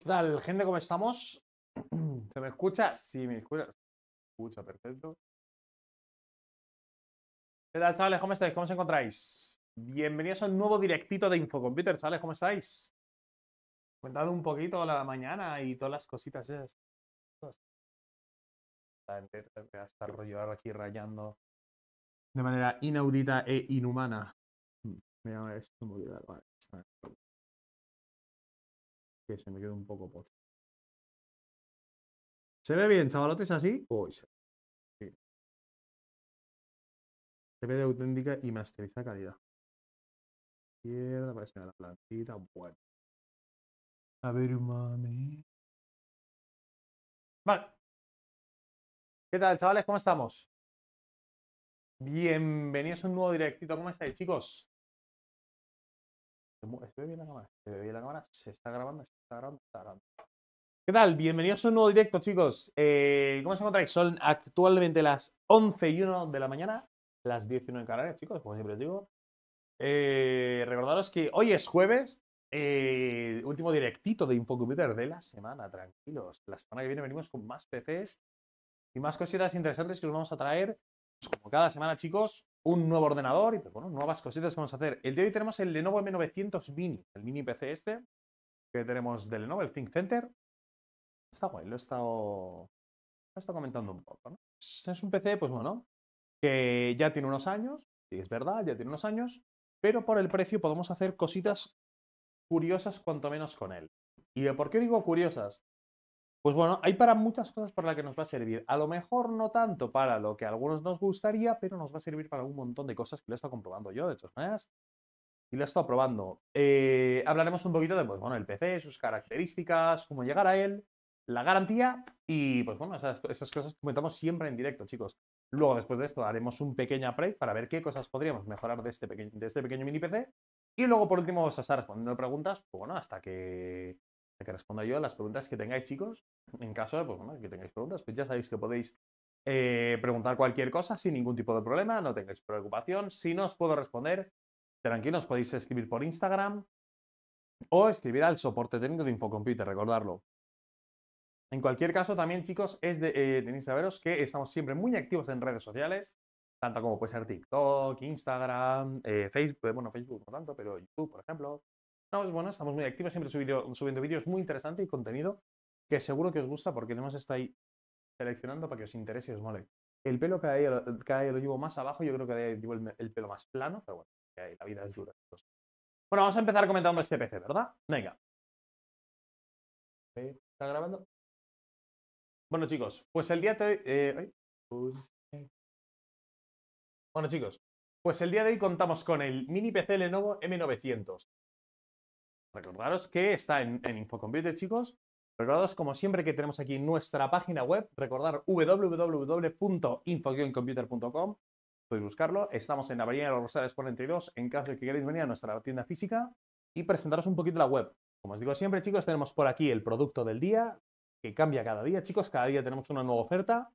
¿Qué tal, gente? ¿Cómo estamos? ¿Se me escucha? Sí, me escucha. Se me escucha, perfecto. ¿Qué tal, chavales? ¿Cómo estáis? ¿Cómo os encontráis? Bienvenidos a un nuevo directito de Infocomputer, chavales. ¿Cómo estáis? Cuéntame un poquito la mañana y todas las cositas esas. Voy a estar rollo ahora aquí rayando de manera inaudita e inhumana. Esto, me olvidar. Vale. Se me quedó un poco post. ¿Se ve bien, chavalotes, así? Uy, se... sí. se ve de auténtica y masteriza calidad. Izquierda, parece la plantita. Bueno. A ver, mami. Vale. ¿Qué tal, chavales? ¿Cómo estamos? Bienvenidos a un nuevo directito. ¿Cómo estáis, chicos? ¿Se ve bien la cámara? ¿Se ve bien la cámara? ¿Se está grabando? ¿Se está grabando? ¿Se está grabando? ¿Qué tal? Bienvenidos a un nuevo directo, chicos. Eh, ¿Cómo os encontráis? Son actualmente las 11 y 1 de la mañana, las 10 y 1 en Canarias, chicos, como siempre os digo. Eh, recordaros que hoy es jueves, eh, último directito de Infocomputer de la semana, tranquilos. La semana que viene venimos con más PCs y más cositas interesantes que os vamos a traer, pues, como cada semana, chicos, un nuevo ordenador y pues, bueno, nuevas cositas que vamos a hacer. El de hoy tenemos el Lenovo M900 Mini, el mini PC este, que tenemos de Lenovo, el Think Center. Está guay, lo he estado, lo he estado comentando un poco. ¿no? Es un PC, pues bueno, que ya tiene unos años, sí, es verdad, ya tiene unos años, pero por el precio podemos hacer cositas curiosas cuanto menos con él. ¿Y por qué digo curiosas? Pues bueno, hay para muchas cosas para las que nos va a servir. A lo mejor no tanto para lo que a algunos nos gustaría, pero nos va a servir para un montón de cosas que lo he estado comprobando yo, de todas maneras. Y lo he estado probando. Eh, hablaremos un poquito de, pues bueno, el PC, sus características, cómo llegar a él, la garantía y, pues bueno, esas, cosas comentamos siempre en directo, chicos. Luego, después de esto, haremos un pequeño upgrade para ver qué cosas podríamos mejorar de este, pequeño, de este pequeño mini PC. Y luego, por último, vamos a estar respondiendo preguntas, pues bueno, hasta que que responda yo las preguntas que tengáis, chicos. En caso de pues, que tengáis preguntas, pues ya sabéis que podéis eh, preguntar cualquier cosa sin ningún tipo de problema, no tengáis preocupación. Si no os puedo responder, tranquilos, podéis escribir por Instagram o escribir al soporte técnico de Infocomputer, recordarlo. En cualquier caso, también, chicos, es eh, tenéis que saberos que estamos siempre muy activos en redes sociales, tanto como puede ser TikTok, Instagram, eh, Facebook, bueno, Facebook no tanto, pero YouTube, por ejemplo, no, es bueno, estamos muy activos, siempre subiendo, subiendo vídeos muy interesantes y contenido que seguro que os gusta porque hemos estado ahí seleccionando para que os interese y os mole. El pelo cada día, cada día lo llevo más abajo, yo creo que cada llevo el, pelo más plano, pero bueno, la vida es dura. Bueno, vamos a empezar comentando este PC, ¿verdad? Venga. ¿Está grabando? Bueno, chicos, pues el día de hoy... Eh, bueno, chicos, pues el día de hoy contamos con el mini PC Lenovo M900. Recordaros que está en, Infocomputer, chicos. Recordaros, como siempre, que tenemos aquí nuestra página web. Recordar www.infocomputer.com. Podéis buscarlo. Estamos en la Avenida de los Rosales 42, en caso de que queráis venir a nuestra tienda física y presentaros un poquito la web. Como os digo siempre, chicos, tenemos por aquí el producto del día, que cambia cada día, chicos. Cada día tenemos una nueva oferta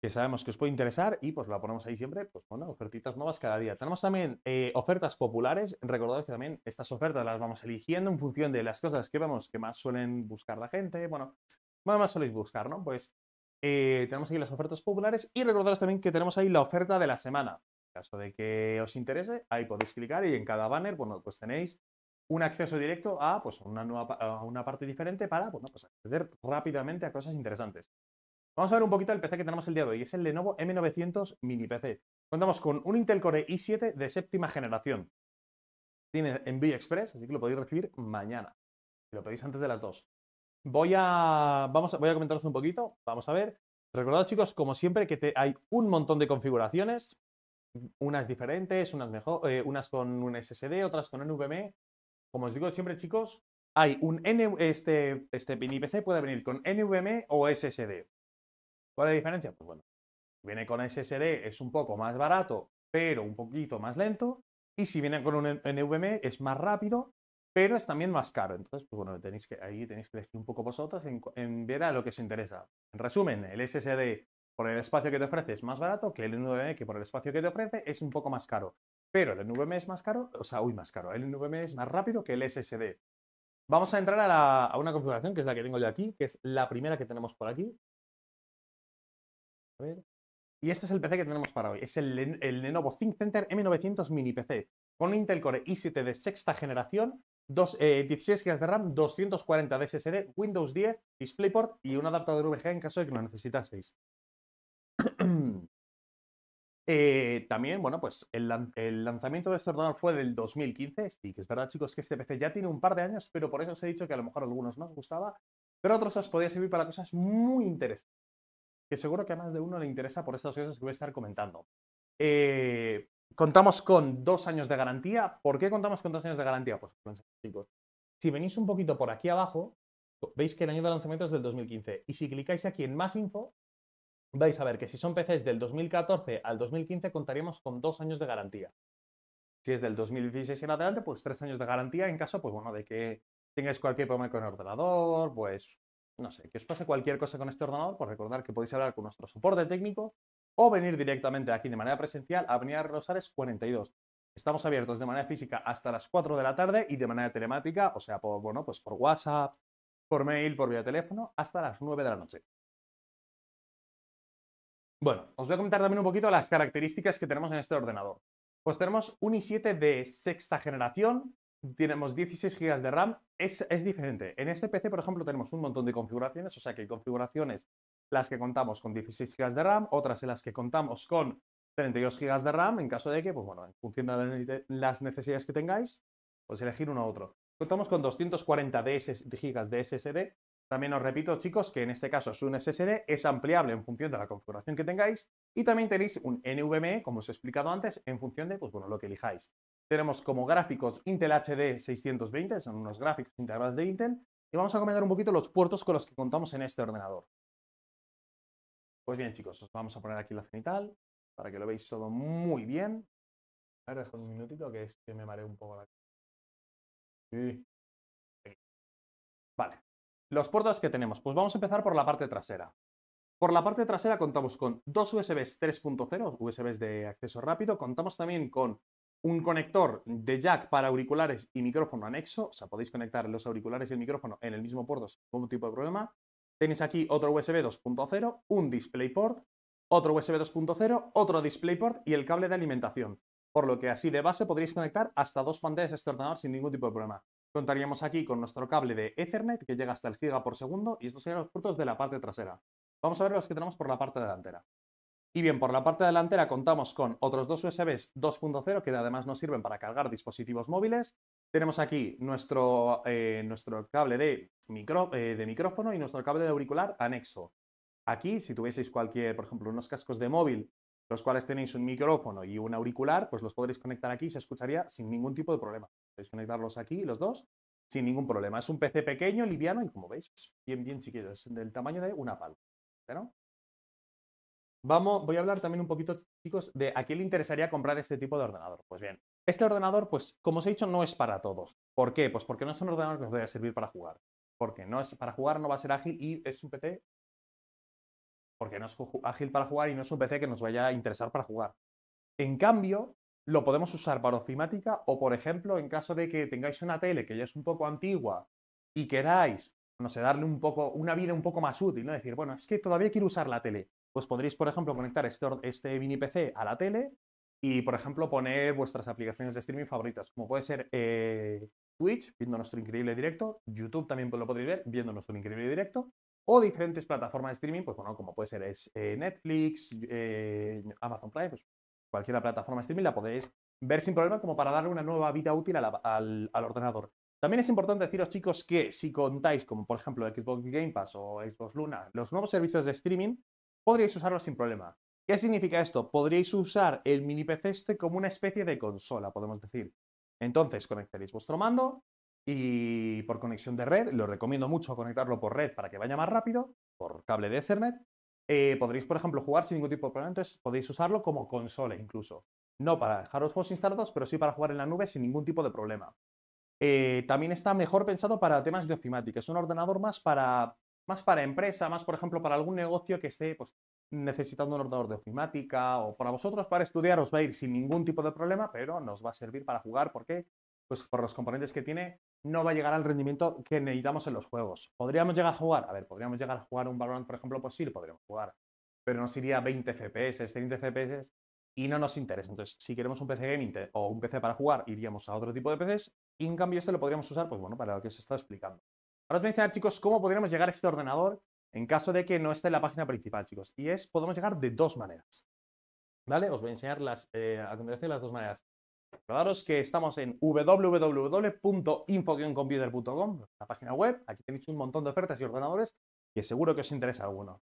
que sabemos que os puede interesar y pues la ponemos ahí siempre, pues bueno, ofertitas nuevas cada día. Tenemos también eh, ofertas populares, recordad que también estas ofertas las vamos eligiendo en función de las cosas que vemos que más suelen buscar la gente, bueno, más soléis buscar, ¿no? Pues eh, tenemos aquí las ofertas populares y recordaros también que tenemos ahí la oferta de la semana. En caso de que os interese, ahí podéis clicar y en cada banner, bueno, pues tenéis un acceso directo a pues, una, nueva, a una parte diferente para pues acceder rápidamente a cosas interesantes. Vamos a ver un poquito el PC que tenemos el día de hoy. Es el Lenovo M900 Mini PC. Contamos con un Intel Core i7 de séptima generación. Tiene Envío Express, así que lo podéis recibir mañana. Si lo pedís antes de las 2. Voy a, vamos a, voy a comentaros un poquito. Vamos a ver. Recordad, chicos, como siempre, que hay un montón de configuraciones. Unas diferentes, unas, eh, con un SSD, otras con NVMe. Como os digo siempre, chicos, hay un N, este, este mini PC puede venir con NVMe o SSD. ¿Cuál es la diferencia? Pues bueno, viene con SSD, es un poco más barato, pero un poquito más lento. Y si viene con un NVMe, es más rápido, pero es también más caro. Entonces, pues bueno, tenéis que, ahí tenéis que elegir un poco vosotros en, ver a lo que os interesa. En resumen, el SSD por el espacio que te ofrece es más barato que el NVMe, que por el espacio que te ofrece es un poco más caro. Pero el NVMe es más caro, o sea, uy, más caro. El NVMe es más rápido que el SSD. Vamos a entrar a, una configuración que es la que tengo yo aquí, que es la primera que tenemos por aquí. Y este es el PC que tenemos para hoy. Es el, el Lenovo ThinkCenter M900 Mini PC con Intel Core i7 de sexta generación, 16 GB de RAM, 240 de SSD, Windows 10, DisplayPort y un adaptador VGA en caso de que lo necesitaseis. Eh, también, bueno, pues el, lanzamiento de este ordenador fue del 2015. Sí, que es verdad, chicos, que este PC ya tiene un par de años, pero por eso os he dicho que a lo mejor a algunos no os gustaba, pero otros os podía servir para cosas muy interesantes. Que seguro que a más de uno le interesa por estas cosas que voy a estar comentando. Eh, contamos con dos años de garantía. ¿Por qué contamos con dos años de garantía? Pues, chicos, si venís un poquito por aquí abajo, veis que el año de lanzamiento es del 2015. Y si clicáis aquí en más info, vais a ver que si son PCs del 2014 al 2015 contaríamos con dos años de garantía. Si es del 2016 en adelante, pues tres años de garantía en caso, pues bueno, de que tengáis cualquier problema con el ordenador, pues no sé, que os pase cualquier cosa con este ordenador, pues recordar que podéis hablar con nuestro soporte técnico o venir directamente aquí de manera presencial a Avenida Rosales 42. Estamos abiertos de manera física hasta las 4 de la tarde y de manera telemática, o sea, por, bueno, pues por WhatsApp, por mail, por vía teléfono, hasta las 9 de la noche. Bueno, os voy a comentar también un poquito las características que tenemos en este ordenador. Pues tenemos un i7 de sexta generación, tenemos 16 GB de RAM, es, diferente. En este PC, por ejemplo, tenemos un montón de configuraciones, o sea que hay configuraciones las que contamos con 16 GB de RAM, otras en las que contamos con 32 GB de RAM, en caso de que, pues bueno, en función de las necesidades que tengáis, pues elegir uno u otro. Contamos con 240 GB de SSD, también os repito, chicos, que en este caso es un SSD, es ampliable en función de la configuración que tengáis y también tenéis un NVMe, como os he explicado antes, en función de pues, bueno, lo que elijáis. Tenemos como gráficos Intel HD 620, son unos gráficos integrados de Intel, y vamos a comentar un poquito los puertos con los que contamos en este ordenador. Pues bien, chicos, os vamos a poner aquí la cenital para que lo veáis todo muy bien. A ver, un minutito que es que me mareo un poco la... Sí. Vale, los puertos que tenemos, pues vamos a empezar por la parte trasera. Por la parte trasera contamos con dos USBs 3.0, USBs de acceso rápido. Contamos también con un conector de jack para auriculares y micrófono anexo. O sea, podéis conectar los auriculares y el micrófono en el mismo puerto sin ningún tipo de problema. Tenéis aquí otro USB 2.0, un DisplayPort, otro USB 2.0, otro DisplayPort y el cable de alimentación. Por lo que así de base podréis conectar hasta dos pantallas a este ordenador sin ningún tipo de problema. Contaríamos aquí con nuestro cable de Ethernet que llega hasta el giga por segundo y estos serían los puertos de la parte trasera. Vamos a ver los que tenemos por la parte delantera. Y bien, por la parte delantera contamos con otros dos USBs 2.0 que además nos sirven para cargar dispositivos móviles. Tenemos aquí nuestro, eh, nuestro cable eh, de micrófono y nuestro cable de auricular anexo. Aquí, si tuvieseis cualquier, por ejemplo, unos cascos de móvil, los cuales tenéis un micrófono y un auricular, pues los podréis conectar aquí y se escucharía sin ningún tipo de problema. Podéis conectarlos aquí, los dos, sin ningún problema. Es un PC pequeño, liviano y como veis, bien, bien chiquito. Es del tamaño de una palma. ¿no? Vamos, voy a hablar también un poquito, chicos, de a quién le interesaría comprar este tipo de ordenador. Pues bien, este ordenador, pues como os he dicho, no es para todos. ¿Por qué? Pues porque no es un ordenador que os vaya a servir para jugar. Porque no es para jugar, no va a ser ágil y es un PC porque no es ágil para jugar y no es un PC que nos vaya a interesar para jugar. En cambio, lo podemos usar para ofimática o, por ejemplo, en caso de que tengáis una tele que ya es un poco antigua y queráis, no sé, darle un poco, una vida un poco más útil, ¿no? Decir, bueno, es que todavía quiero usar la tele. Pues podréis, por ejemplo, conectar este, este mini PC a la tele y, por ejemplo, poner vuestras aplicaciones de streaming favoritas, como puede ser eh, Twitch, viendo nuestro increíble directo, YouTube también lo podréis ver, viendo nuestro increíble directo, o diferentes plataformas de streaming, pues bueno, como puede ser es, eh, Netflix, eh, Amazon Prime, pues cualquier plataforma de streaming la podéis ver sin problema como para darle una nueva vida útil al, ordenador. También es importante deciros, chicos, que si contáis, como por ejemplo Xbox Game Pass o Xbox Luna, los nuevos servicios de streaming, podríais usarlos sin problema. ¿Qué significa esto? Podríais usar el mini PC este como una especie de consola, podemos decir. Entonces conectaréis vuestro mando y por conexión de red, lo recomiendo mucho conectarlo por red para que vaya más rápido, por cable de Ethernet. Eh, podréis, por ejemplo, jugar sin ningún tipo de problema, entonces podéis usarlo como consola incluso. No para dejar los juegos instalados, pero sí para jugar en la nube sin ningún tipo de problema. Eh, también está mejor pensado para temas de ofimática. Es un ordenador más para, más para empresa, más, por ejemplo, para algún negocio que esté pues, necesitando un ordenador de ofimática o para vosotros para estudiar os va a ir sin ningún tipo de problema, pero nos va a servir para jugar porque pues por los componentes que tiene, no va a llegar al rendimiento que necesitamos en los juegos. ¿Podríamos llegar a jugar? A ver, ¿podríamos llegar a jugar un Valorant, por ejemplo? Pues sí, podríamos jugar. Pero nos iría 20 FPS, 30 FPS y no nos interesa. Entonces, si queremos un PC gaming o un PC para jugar, iríamos a otro tipo de PCs y en cambio este lo podríamos usar, pues bueno, para lo que os he estado explicando. Ahora os voy a enseñar, chicos, cómo podríamos llegar a este ordenador en caso de que no esté en la página principal, chicos. Y es, podemos llegar de dos maneras. ¿Vale? Os voy a enseñar las, eh, a continuación las dos maneras. Recordaros que estamos en www.infoguioncomputer.com, la página web. Aquí tenéis un montón de ofertas y ordenadores que seguro que os interesa alguno.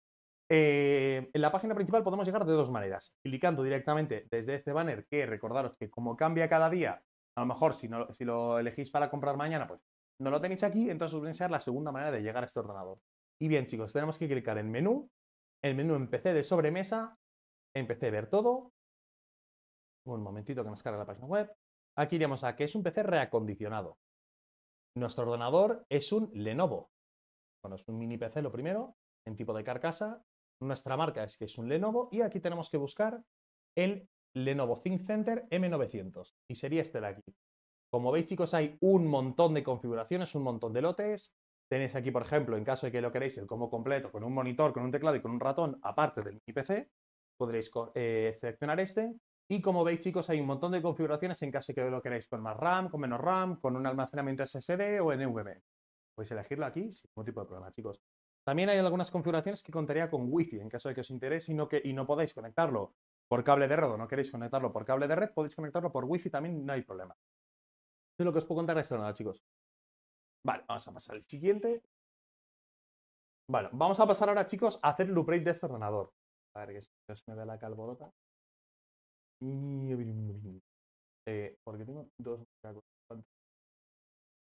Eh, en la página principal podemos llegar de dos maneras. Clicando directamente desde este banner, que recordaros que como cambia cada día, a lo mejor si, no, si lo elegís para comprar mañana, pues no lo tenéis aquí, entonces os voy a enseñar la segunda manera de llegar a este ordenador. Y bien, chicos, tenemos que clicar en menú, el menú en PC de sobremesa, en PC ver todo. Un momentito que nos carga la página web. Aquí iríamos a que es un PC reacondicionado. Nuestro ordenador es un Lenovo. Bueno, es un mini PC lo primero, en tipo de carcasa. Nuestra marca es que es un Lenovo y aquí tenemos que buscar el Lenovo ThinkCenter M900 y sería este de aquí. Como veis chicos hay un montón de configuraciones, un montón de lotes. Tenéis aquí, por ejemplo, en caso de que lo queréis, el combo completo con un monitor, con un teclado y con un ratón, aparte del mini PC, podréis eh, seleccionar este. Y como veis, chicos, hay un montón de configuraciones en caso de que lo queráis con más RAM, con menos RAM, con un almacenamiento SSD o NVMe. Podéis elegirlo aquí sin ningún tipo de problema, chicos. También hay algunas configuraciones que contaría con Wi-Fi en caso de que os interese y no, que, y no podáis conectarlo por cable de red o no queréis conectarlo por cable de red, podéis conectarlo por Wi-Fi también, no hay problema. Es lo que os puedo contar de esto, nada, chicos. Vale, vamos a pasar al siguiente. Vale, vamos a pasar ahora, chicos, a hacer el upgrade de este ordenador. A ver, que se me ve la calborota. Eh, porque tengo dos...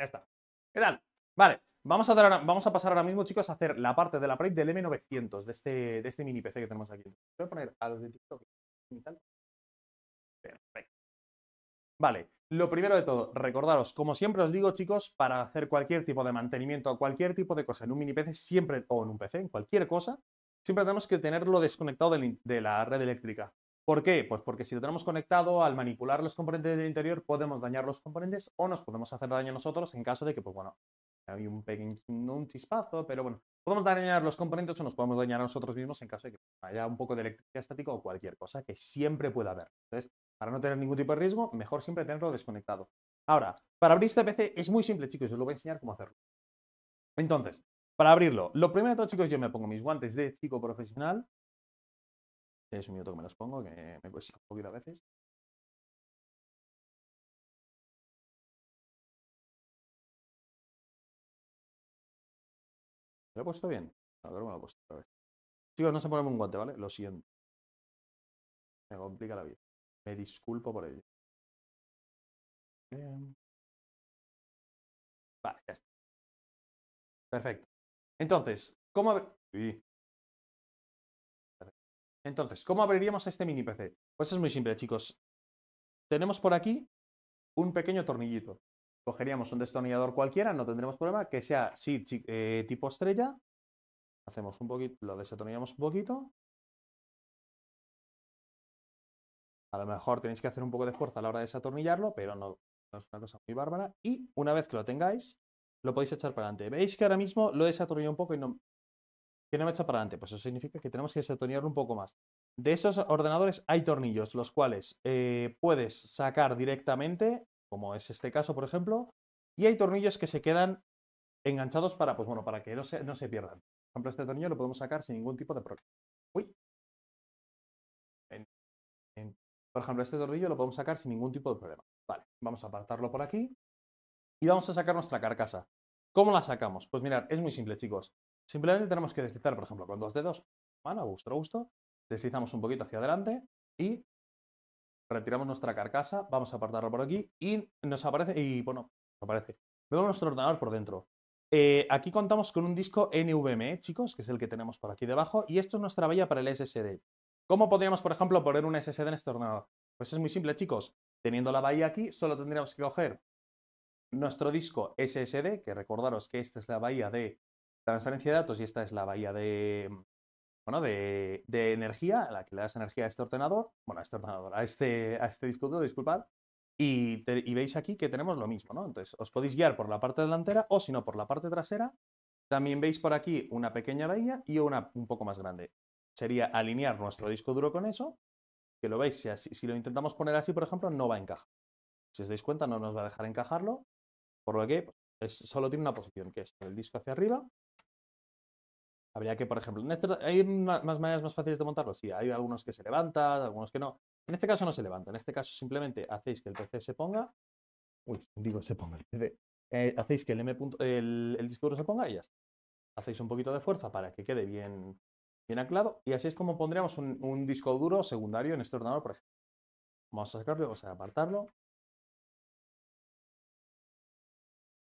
Ya está. ¿Qué tal? Vale, vamos a, vamos a pasar ahora mismo, chicos, a hacer la parte de la upgrade del M900, de este, de este mini PC que tenemos aquí. Voy a poner a los de TikTok y tal. Perfecto. Vale, lo primero de todo, recordaros, como siempre os digo, chicos, para hacer cualquier tipo de mantenimiento o cualquier tipo de cosa en un mini PC, siempre, o en un PC, en cualquier cosa, siempre tenemos que tenerlo desconectado de la red eléctrica. ¿Por qué? Pues porque si lo tenemos conectado, al manipular los componentes del interior, podemos dañar los componentes o nos podemos hacer daño nosotros en caso de que, pues bueno, hay un pequeño un chispazo, pero bueno, podemos dañar los componentes o nos podemos dañar a nosotros mismos en caso de que haya un poco de electricidad estática o cualquier cosa que siempre pueda haber. Entonces, para no tener ningún tipo de riesgo, mejor siempre tenerlo desconectado. Ahora, para abrir este PC es muy simple, chicos, os lo voy a enseñar cómo hacerlo. Entonces, para abrirlo, lo primero de todo, chicos, yo me pongo mis guantes de chico profesional. Es un minuto que me los pongo, que me cuesta un poquito a veces. ¿Lo he puesto bien? A ver, me lo he puesto otra vez. Chicos, no se pone un guante, ¿vale? Lo siento. Me complica la vida. Me disculpo por ello. Vale, ya está. Perfecto. Entonces, ¿cómo Entonces, ¿cómo abriríamos este mini PC? Pues es muy simple, chicos. Tenemos por aquí un pequeño tornillito. Cogeríamos un destornillador cualquiera, no tendremos problema, que sea sí, eh, tipo estrella. Hacemos un poquito, lo desatornillamos un poquito A lo mejor tenéis que hacer un poco de fuerza a la hora de desatornillarlo, pero no, es una cosa muy bárbara. Y una vez que lo tengáis, lo podéis echar para adelante. Veis que ahora mismo lo he desatornillado un poco y no, que no me echa para adelante. Pues eso significa que tenemos que desatornillarlo un poco más. De esos ordenadores hay tornillos, los cuales eh, puedes sacar directamente, como es este caso, por ejemplo, y hay tornillos que se quedan enganchados para, pues bueno, para que no se, no se pierdan. Por ejemplo, este tornillo lo podemos sacar sin ningún tipo de problema. Uy, por ejemplo, este tornillo lo podemos sacar sin ningún tipo de problema. Vale, vamos a apartarlo por aquí y vamos a sacar nuestra carcasa. ¿Cómo la sacamos? Pues mirad, es muy simple, chicos. Simplemente tenemos que deslizar, por ejemplo, con dos dedos, mano, a vuestro gusto, deslizamos un poquito hacia adelante y retiramos nuestra carcasa, vamos a apartarlo por aquí y nos aparece, y bueno, nos aparece. Vemos nuestro ordenador por dentro. Eh, aquí contamos con un disco NVMe, chicos, que es el que tenemos por aquí debajo, y esto es nuestra valla para el SSD. ¿Cómo podríamos, por ejemplo, poner un SSD en este ordenador? Pues es muy simple, chicos. Teniendo la bahía aquí, solo tendríamos que coger nuestro disco SSD, que recordaros que esta es la bahía de transferencia de datos y esta es la bahía de, bueno, de, energía, a la que le das energía a este ordenador, bueno, a este ordenador, a este, a este disco duro, disculpad. Y, veis aquí que tenemos lo mismo, ¿no? Entonces, os podéis guiar por la parte delantera o, si no, por la parte trasera. También veis por aquí una pequeña bahía y una un poco más grande. Sería alinear nuestro disco duro con eso, que lo veis, si, si lo intentamos poner así, por ejemplo, no va a encajar. Si os dais cuenta, no nos va a dejar encajarlo, por lo que pues, solo tiene una posición, que es el disco hacia arriba. Habría que, por ejemplo, este ¿hay más maneras más fáciles de montarlo? Sí, hay algunos que se levantan, algunos que no. En este caso no se levanta, en este caso simplemente hacéis que el PC se ponga. Uy, digo se ponga el PC. Eh, hacéis que el, M. El, el, disco duro se ponga y ya está. Hacéis un poquito de fuerza para que quede bien, bien anclado y así es como pondríamos un, disco duro secundario en este ordenador, por ejemplo. Vamos a sacarlo, vamos a apartarlo.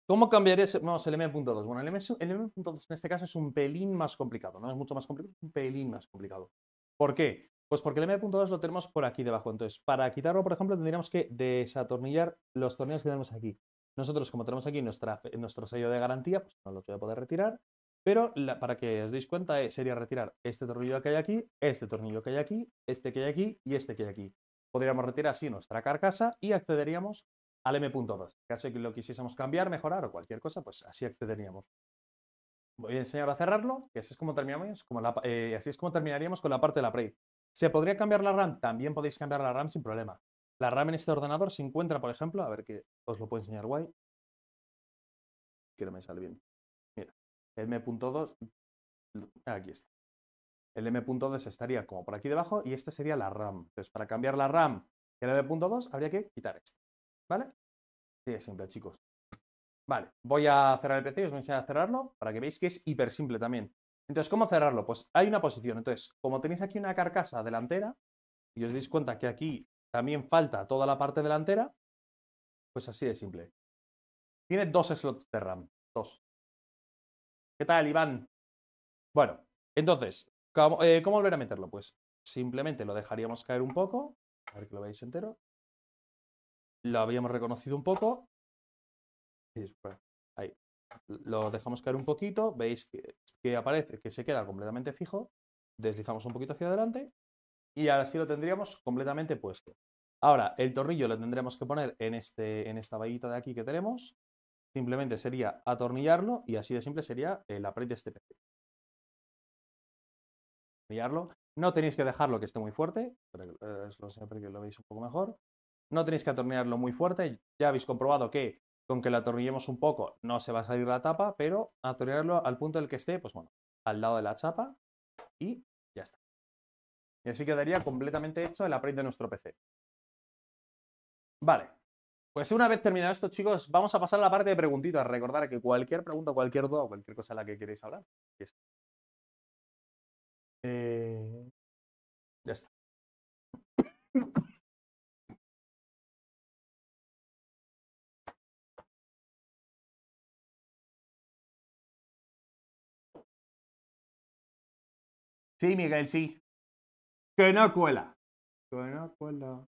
¿Cómo cambiaríamos el M.2? Bueno, el M.2 en este caso es un pelín más complicado, no es mucho más complicado, es un pelín más complicado. ¿Por qué? Pues porque el M.2 lo tenemos por aquí debajo. Entonces, para quitarlo, por ejemplo, tendríamos que desatornillar los tornillos que tenemos aquí. Nosotros, como tenemos aquí nuestro sello de garantía, pues no los voy a poder retirar. Pero para que os deis cuenta, eh, sería retirar este tornillo que hay aquí, este tornillo que hay aquí, este que hay aquí y este que hay aquí. Podríamos retirar así nuestra carcasa y accederíamos al M.2. En caso que lo quisiésemos cambiar, mejorar o cualquier cosa, pues así accederíamos. Voy a enseñar a cerrarlo, que así es como eh, así es como terminaríamos con la parte de la Play. ¿Se podría cambiar la RAM? También podéis cambiar la RAM sin problema. La RAM en este ordenador se encuentra, por ejemplo, a ver que os lo puedo enseñar guay. Que no me sale bien. El M.2, aquí está. El M.2 estaría como por aquí debajo y esta sería la RAM. Entonces, para cambiar la RAM y el M.2 habría que quitar esto. ¿Vale? Sí, es simple, chicos. Vale, voy a cerrar el PC y os voy a enseñar a cerrarlo para que veáis que es hiper simple también. Entonces, ¿cómo cerrarlo? Pues hay una posición. Entonces, como tenéis aquí una carcasa delantera y os dais cuenta que aquí también falta toda la parte delantera, pues así de simple. Tiene dos slots de RAM. Dos. ¿Qué tal, Iván? Bueno, entonces, ¿cómo, eh, ¿cómo volver a meterlo? Pues simplemente lo dejaríamos caer un poco. A ver que lo veáis entero lo habíamos reconocido un poco. Ahí. Lo dejamos caer un poquito, veis que, aparece, que se queda completamente fijo. Deslizamos un poquito hacia adelante y ahora sí lo tendríamos completamente puesto. Ahora, el tornillo lo tendremos que poner en, este, en esta vallita de aquí que tenemos. Simplemente sería atornillarlo y así de simple sería el upgrade de este PC. Atornillarlo. No tenéis que dejarlo que esté muy fuerte, eh, lo que lo un poco mejor. No tenéis que atornillarlo muy fuerte. Ya habéis comprobado que con que lo atornillemos un poco no se va a salir la tapa, pero atornillarlo al punto del que esté, pues bueno, al lado de la chapa y ya está. Y así quedaría completamente hecho el upgrade de nuestro PC. Vale. Pues una vez terminado esto, chicos, vamos a pasar a la parte de preguntitas. Recordar que cualquier pregunta, cualquier duda, cualquier cosa a la que queréis hablar, eh, ya está. Sí, Miguel, sí. Que no cuela. Que no cuela.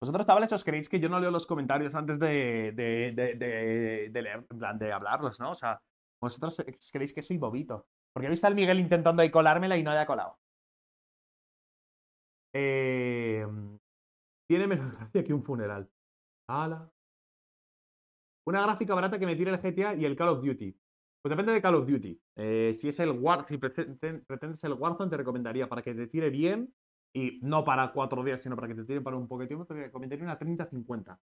Vosotros, chavales, os creéis que yo no leo los comentarios antes de, de, de, leer, en plan, de hablarlos, ¿no? O sea, vosotros creéis que soy bobito. Porque he visto al Miguel intentando ahí colármela y no le ha colado. Eh, tiene menos gracia que un funeral. ¡Hala! Una gráfica barata que me tire el GTA y el Call of Duty. Pues depende de Call of Duty. Eh, si es el War, si pretendes el Warzone, te recomendaría para que te tire bien y no para cuatro días, sino para que te tire para un poco de tiempo, te recomendaría una 30-50.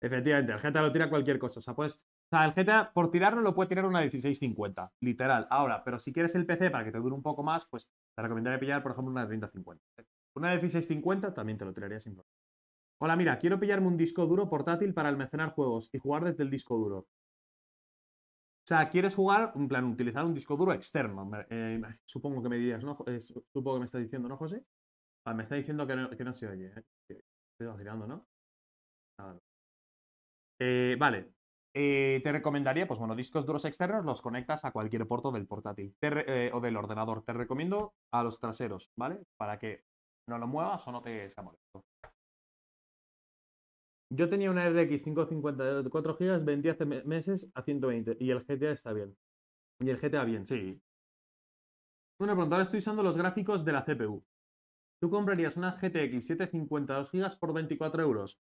Efectivamente, el GTA lo tira cualquier cosa. O sea, pues, o sea, el GTA por tirarlo lo puede tirar una 16-50, literal. Ahora, pero si quieres el PC para que te dure un poco más, pues te recomendaría pillar, por ejemplo, una 30-50. Una 16-50 también te lo tiraría sin problema. Hola, mira, quiero pillarme un disco duro portátil para almacenar juegos y jugar desde el disco duro. O sea, quieres jugar, en plan, utilizar un disco duro externo. Eh, supongo que me dirías, ¿no? supongo que me estás diciendo, ¿no, José? me está diciendo que no, que no se oye. ¿eh? Estoy vacilando, ¿no? Eh, vale. te recomendaría, pues bueno, discos duros externos los conectas a cualquier puerto del portátil o del ordenador. Te recomiendo a los traseros, ¿vale? Para que no lo muevas o no te sea molesto. Yo tenía una RX 550 de 4 GB, vendí hace meses a 120 y el GTA está bien. Y el GTA bien, sí. Una pregunta, ahora estoy usando los gráficos de la CPU. ¿Tú comprarías una GTX 752 GB por 24 euros?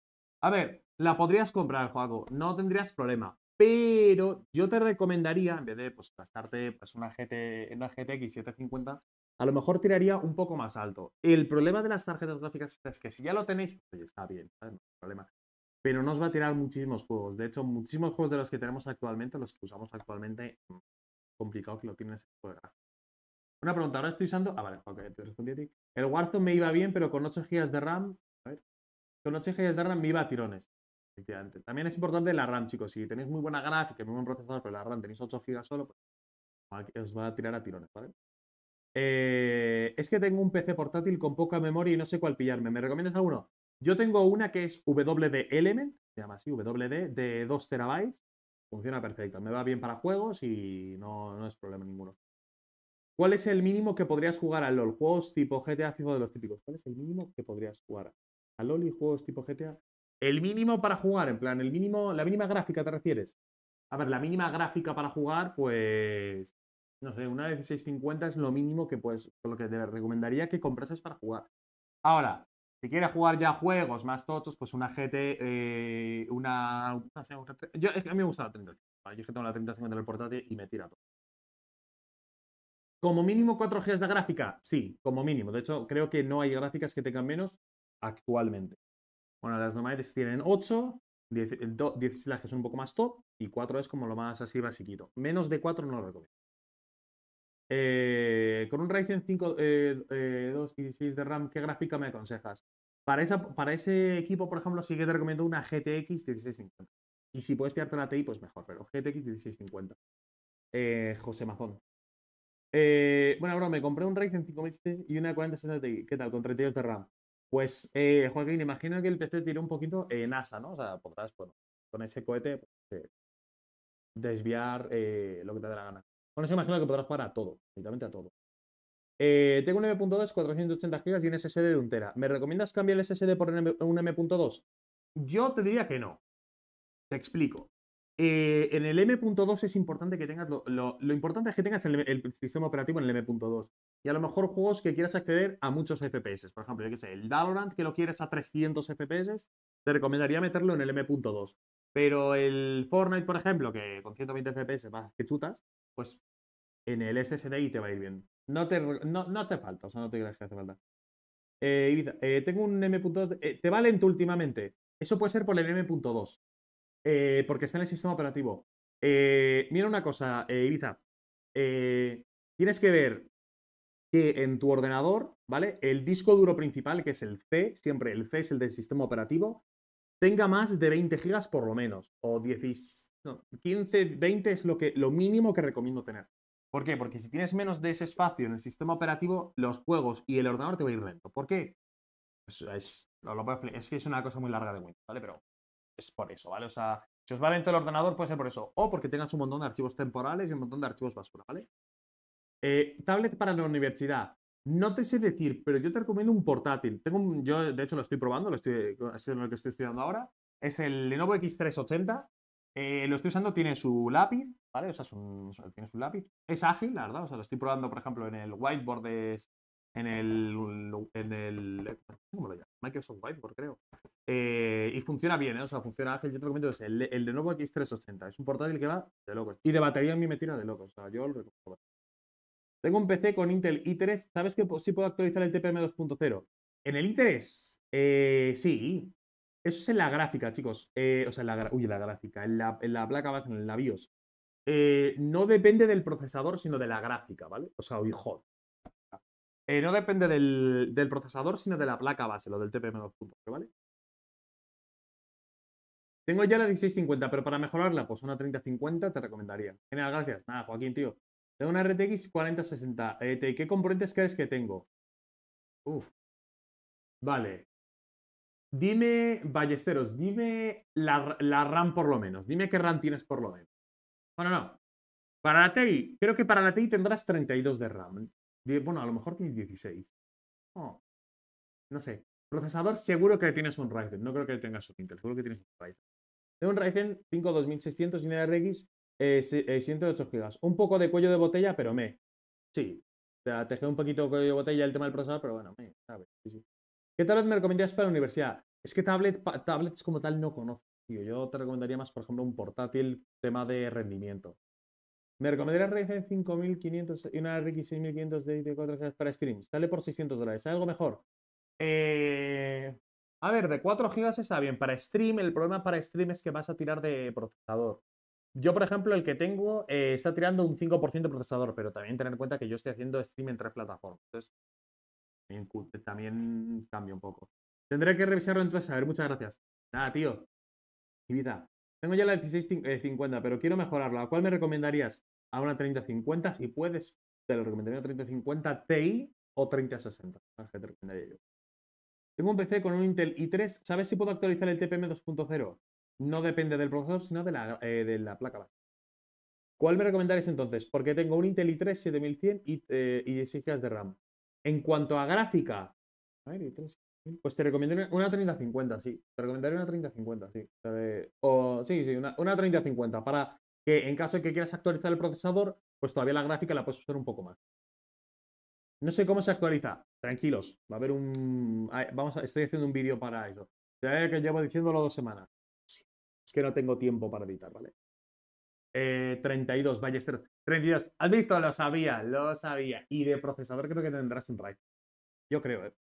A ver, la podrías comprar, Juaco, no tendrías problema. Pero yo te recomendaría, en vez de pues, gastarte pues, una, GT, una GTX 750, a lo mejor tiraría un poco más alto. El problema de las tarjetas gráficas es que si ya lo tenéis, pues está bien, no hay problema. Pero no os va a tirar muchísimos juegos. De hecho, muchísimos juegos de los que tenemos actualmente, los que usamos actualmente, mm, complicado que lo tienes en Una pregunta, ahora estoy usando. Ah, vale, ok, te respondí a ti. El Warzone me iba bien, pero con 8 GB de RAM. A ver. Con 8 GB de RAM me iba a tirones. Efectivamente. También es importante la RAM, chicos. Si tenéis muy buena gráfica, muy buen procesador, pero la RAM tenéis 8 GB solo, pues os va a tirar a tirones, ¿vale? Eh, es que tengo un PC portátil con poca memoria y no sé cuál pillarme. ¿Me recomiendas alguno? Yo tengo una que es WD Element, se llama así, WD, de 2 terabytes. Funciona perfecto. Me va bien para juegos y no, no es problema ninguno. ¿Cuál es el mínimo que podrías jugar a LOL? Juegos tipo GTA, FIFA de los típicos. ¿Cuál es el mínimo que podrías jugar a LOL y juegos tipo GTA? El mínimo para jugar, en plan, el mínimo, la mínima gráfica te refieres. A ver, la mínima gráfica para jugar, pues, no sé, una 1650 es lo mínimo que pues, lo que te recomendaría que comprases para jugar. Ahora, si quieres jugar ya juegos más tochos, pues una GT, eh, una, a mí me gusta la 30. Yo que tengo la 3050 en el portátil y me tira todo. Como mínimo 4 GB de gráfica, sí, como mínimo. De hecho, creo que no hay gráficas que tengan menos actualmente. Bueno, las normales tienen 8, 16 las que son un poco más top y 4 es como lo más así basiquito. Menos de 4 no lo recomiendo. Eh, con un Ryzen 5 eh, eh, de RAM, ¿qué gráfica me aconsejas? Para, esa, para ese equipo, por ejemplo, sí que te recomiendo una GTX 1650. Y si puedes pillarte la TI, pues mejor, pero GTX 1650. Eh, José Mazón. bueno, bro, me compré un Ryzen 5000 y una 4060 Ti. ¿Qué tal? Con 32 de RAM. Pues, Joaquín, imagino que el PC tiene un poquito en NASA, ¿no? O sea, podrás, bueno, con ese cohete pues, desviar lo que te dé la gana. Con eso imagino que podrás jugar a todo, literalmente a todo. Eh, tengo un M.2, 480 GB y un SSD de 1 TB. ¿Me recomiendas cambiar el SSD por un M.2? Yo te diría que no. Te explico. en el M.2 es importante que tengas lo, importante es que tengas el, sistema operativo en el M.2 y a lo mejor juegos que quieras acceder a muchos FPS. Por ejemplo, yo que sé, el Valorant que lo quieres a 300 FPS, te recomendaría meterlo en el M.2. Pero el Fortnite, por ejemplo, que con 120 FPS vas que chutas, pues en el SSDI te va a ir bien. No te, no, hace falta, o sea, no te creas que hace falta. Eh, eh, tengo un M.2, eh, ¿te va lento últimamente? Eso puede ser por el M.2, porque está en el sistema operativo. mira una cosa, Ibiza, tienes que ver que en tu ordenador, ¿vale? El disco duro principal, que es el C, siempre el C es el del sistema operativo, tenga más de 20 gigas por lo menos, o 10, 15, 20 es lo, que, lo mínimo que recomiendo tener. ¿Por qué? Porque si tienes menos de ese espacio en el sistema operativo, los juegos y el ordenador te va a ir lento. ¿Por qué? Pues es, es que es una cosa muy larga de Windows, ¿vale? Pero es por eso, ¿vale? O sea, si os va lento el ordenador, puede ser por eso. O porque tengas un montón de archivos temporales y un montón de archivos basura, ¿vale? Eh, tablet para la universidad. No te sé decir, pero yo te recomiendo un portátil. Tengo yo, de hecho, lo estoy probando, lo estoy, es lo que estoy estudiando ahora. Es el Lenovo X380. Eh, lo estoy usando, tiene su lápiz, ¿vale? O sea, tiene su lápiz. Es ágil, la verdad. O sea, lo estoy probando, por ejemplo, en el whiteboard en el, en el ¿cómo lo llamo? Microsoft Whiteboard, creo. Eh, y funciona bien, ¿eh? o sea, funciona ágil. Yo te recomiendo ese, el, el Lenovo X380. Es un portátil que va de locos. Y de batería a mí me tira de locos. O sea, yo lo recomiendo. Tengo un PC con Intel i3. ¿Sabes que sí puedo actualizar el TPM 2.0? En el i3, eh, sí. Eso es en la gráfica, chicos. Eh, o sea, en la, uy, la gráfica. En la, placa base, en el BIOS. Eh, no depende del procesador, sino de la gráfica, ¿vale? O sea, uy, joder. no depende del, del, procesador, sino de la placa base, lo del TPM 2.0, ¿vale? Tengo ya la 1650, pero para mejorarla, pues una 3050 te recomendaría. Genial, gracias. Nada, Joaquín, tío. Tengo una RTX 4060. Eh, ¿Qué componentes crees que tengo? Uf. Vale. Dime, Ballesteros, dime la, RAM por lo menos. Dime qué RAM tienes por lo menos. Bueno, no. Para la TI, creo que para la TI tendrás 32 de RAM. Bueno, a lo mejor tienes 16. No sé. Procesador, seguro que tienes un Ryzen. No creo que tengas un Intel. Seguro que tienes un Ryzen. Tengo un Ryzen 5 2600 y RX eh, 108 eh, GB. Un poco de cuello de botella, pero me. Sí. sea, tejé un poquito de botella el tema del procesador, pero bueno, me. Sí, sí. ¿Qué tablet me recomendarías para la universidad? Es que tablet, tablets como tal no conozco, tío. Yo te recomendaría más, por ejemplo, un portátil, tema de rendimiento. Me recomendaría Ryzen 5500 y una RX 6500 de 4 GB para stream. Sale por 600 dólares. ¿Hay algo mejor? Eh, a ver, de 4 GB está bien. Para stream, el problema para stream es que vas a tirar de procesador. Yo, por ejemplo, el que tengo eh, está tirando un 5% de procesador, pero también tener en cuenta que yo estoy haciendo stream en tres plataformas. Entonces, también, cambia un poco. Tendré que revisarlo entonces. A ver, muchas gracias. Nada, tío. Mi vida. Tengo ya la 1650, pero quiero mejorarla. ¿A cuál me recomendarías? A una 3050, si puedes, te lo recomendaría una 3050 Ti o 3060. te recomendaría yo. Tengo un PC con un Intel i3. ¿Sabes si puedo actualizar el TPM 2.0? No depende del procesador, sino de la, eh, de la placa base. ¿Cuál me recomendarías entonces? Porque tengo un Intel i3 7100 y, eh, y 16 GB de RAM. En cuanto a gráfica, a ver, pues te recomendaría una 3050, sí. Te recomendaría una 3050, sí. O, sí, sí, una, una 3050 para que en caso de que quieras actualizar el procesador, pues todavía la gráfica la puedes usar un poco más. No sé cómo se actualiza. Tranquilos, va a haber un... Vamos a... Estoy haciendo un vídeo para eso. Ya que llevo diciéndolo dos semanas. Es que no tengo tiempo para editar, ¿vale? Eh, 32, Ballester. 32. ¿Has visto? Lo sabía, lo sabía. Y de procesador creo que tendrás un RAID. Yo creo, ¿eh?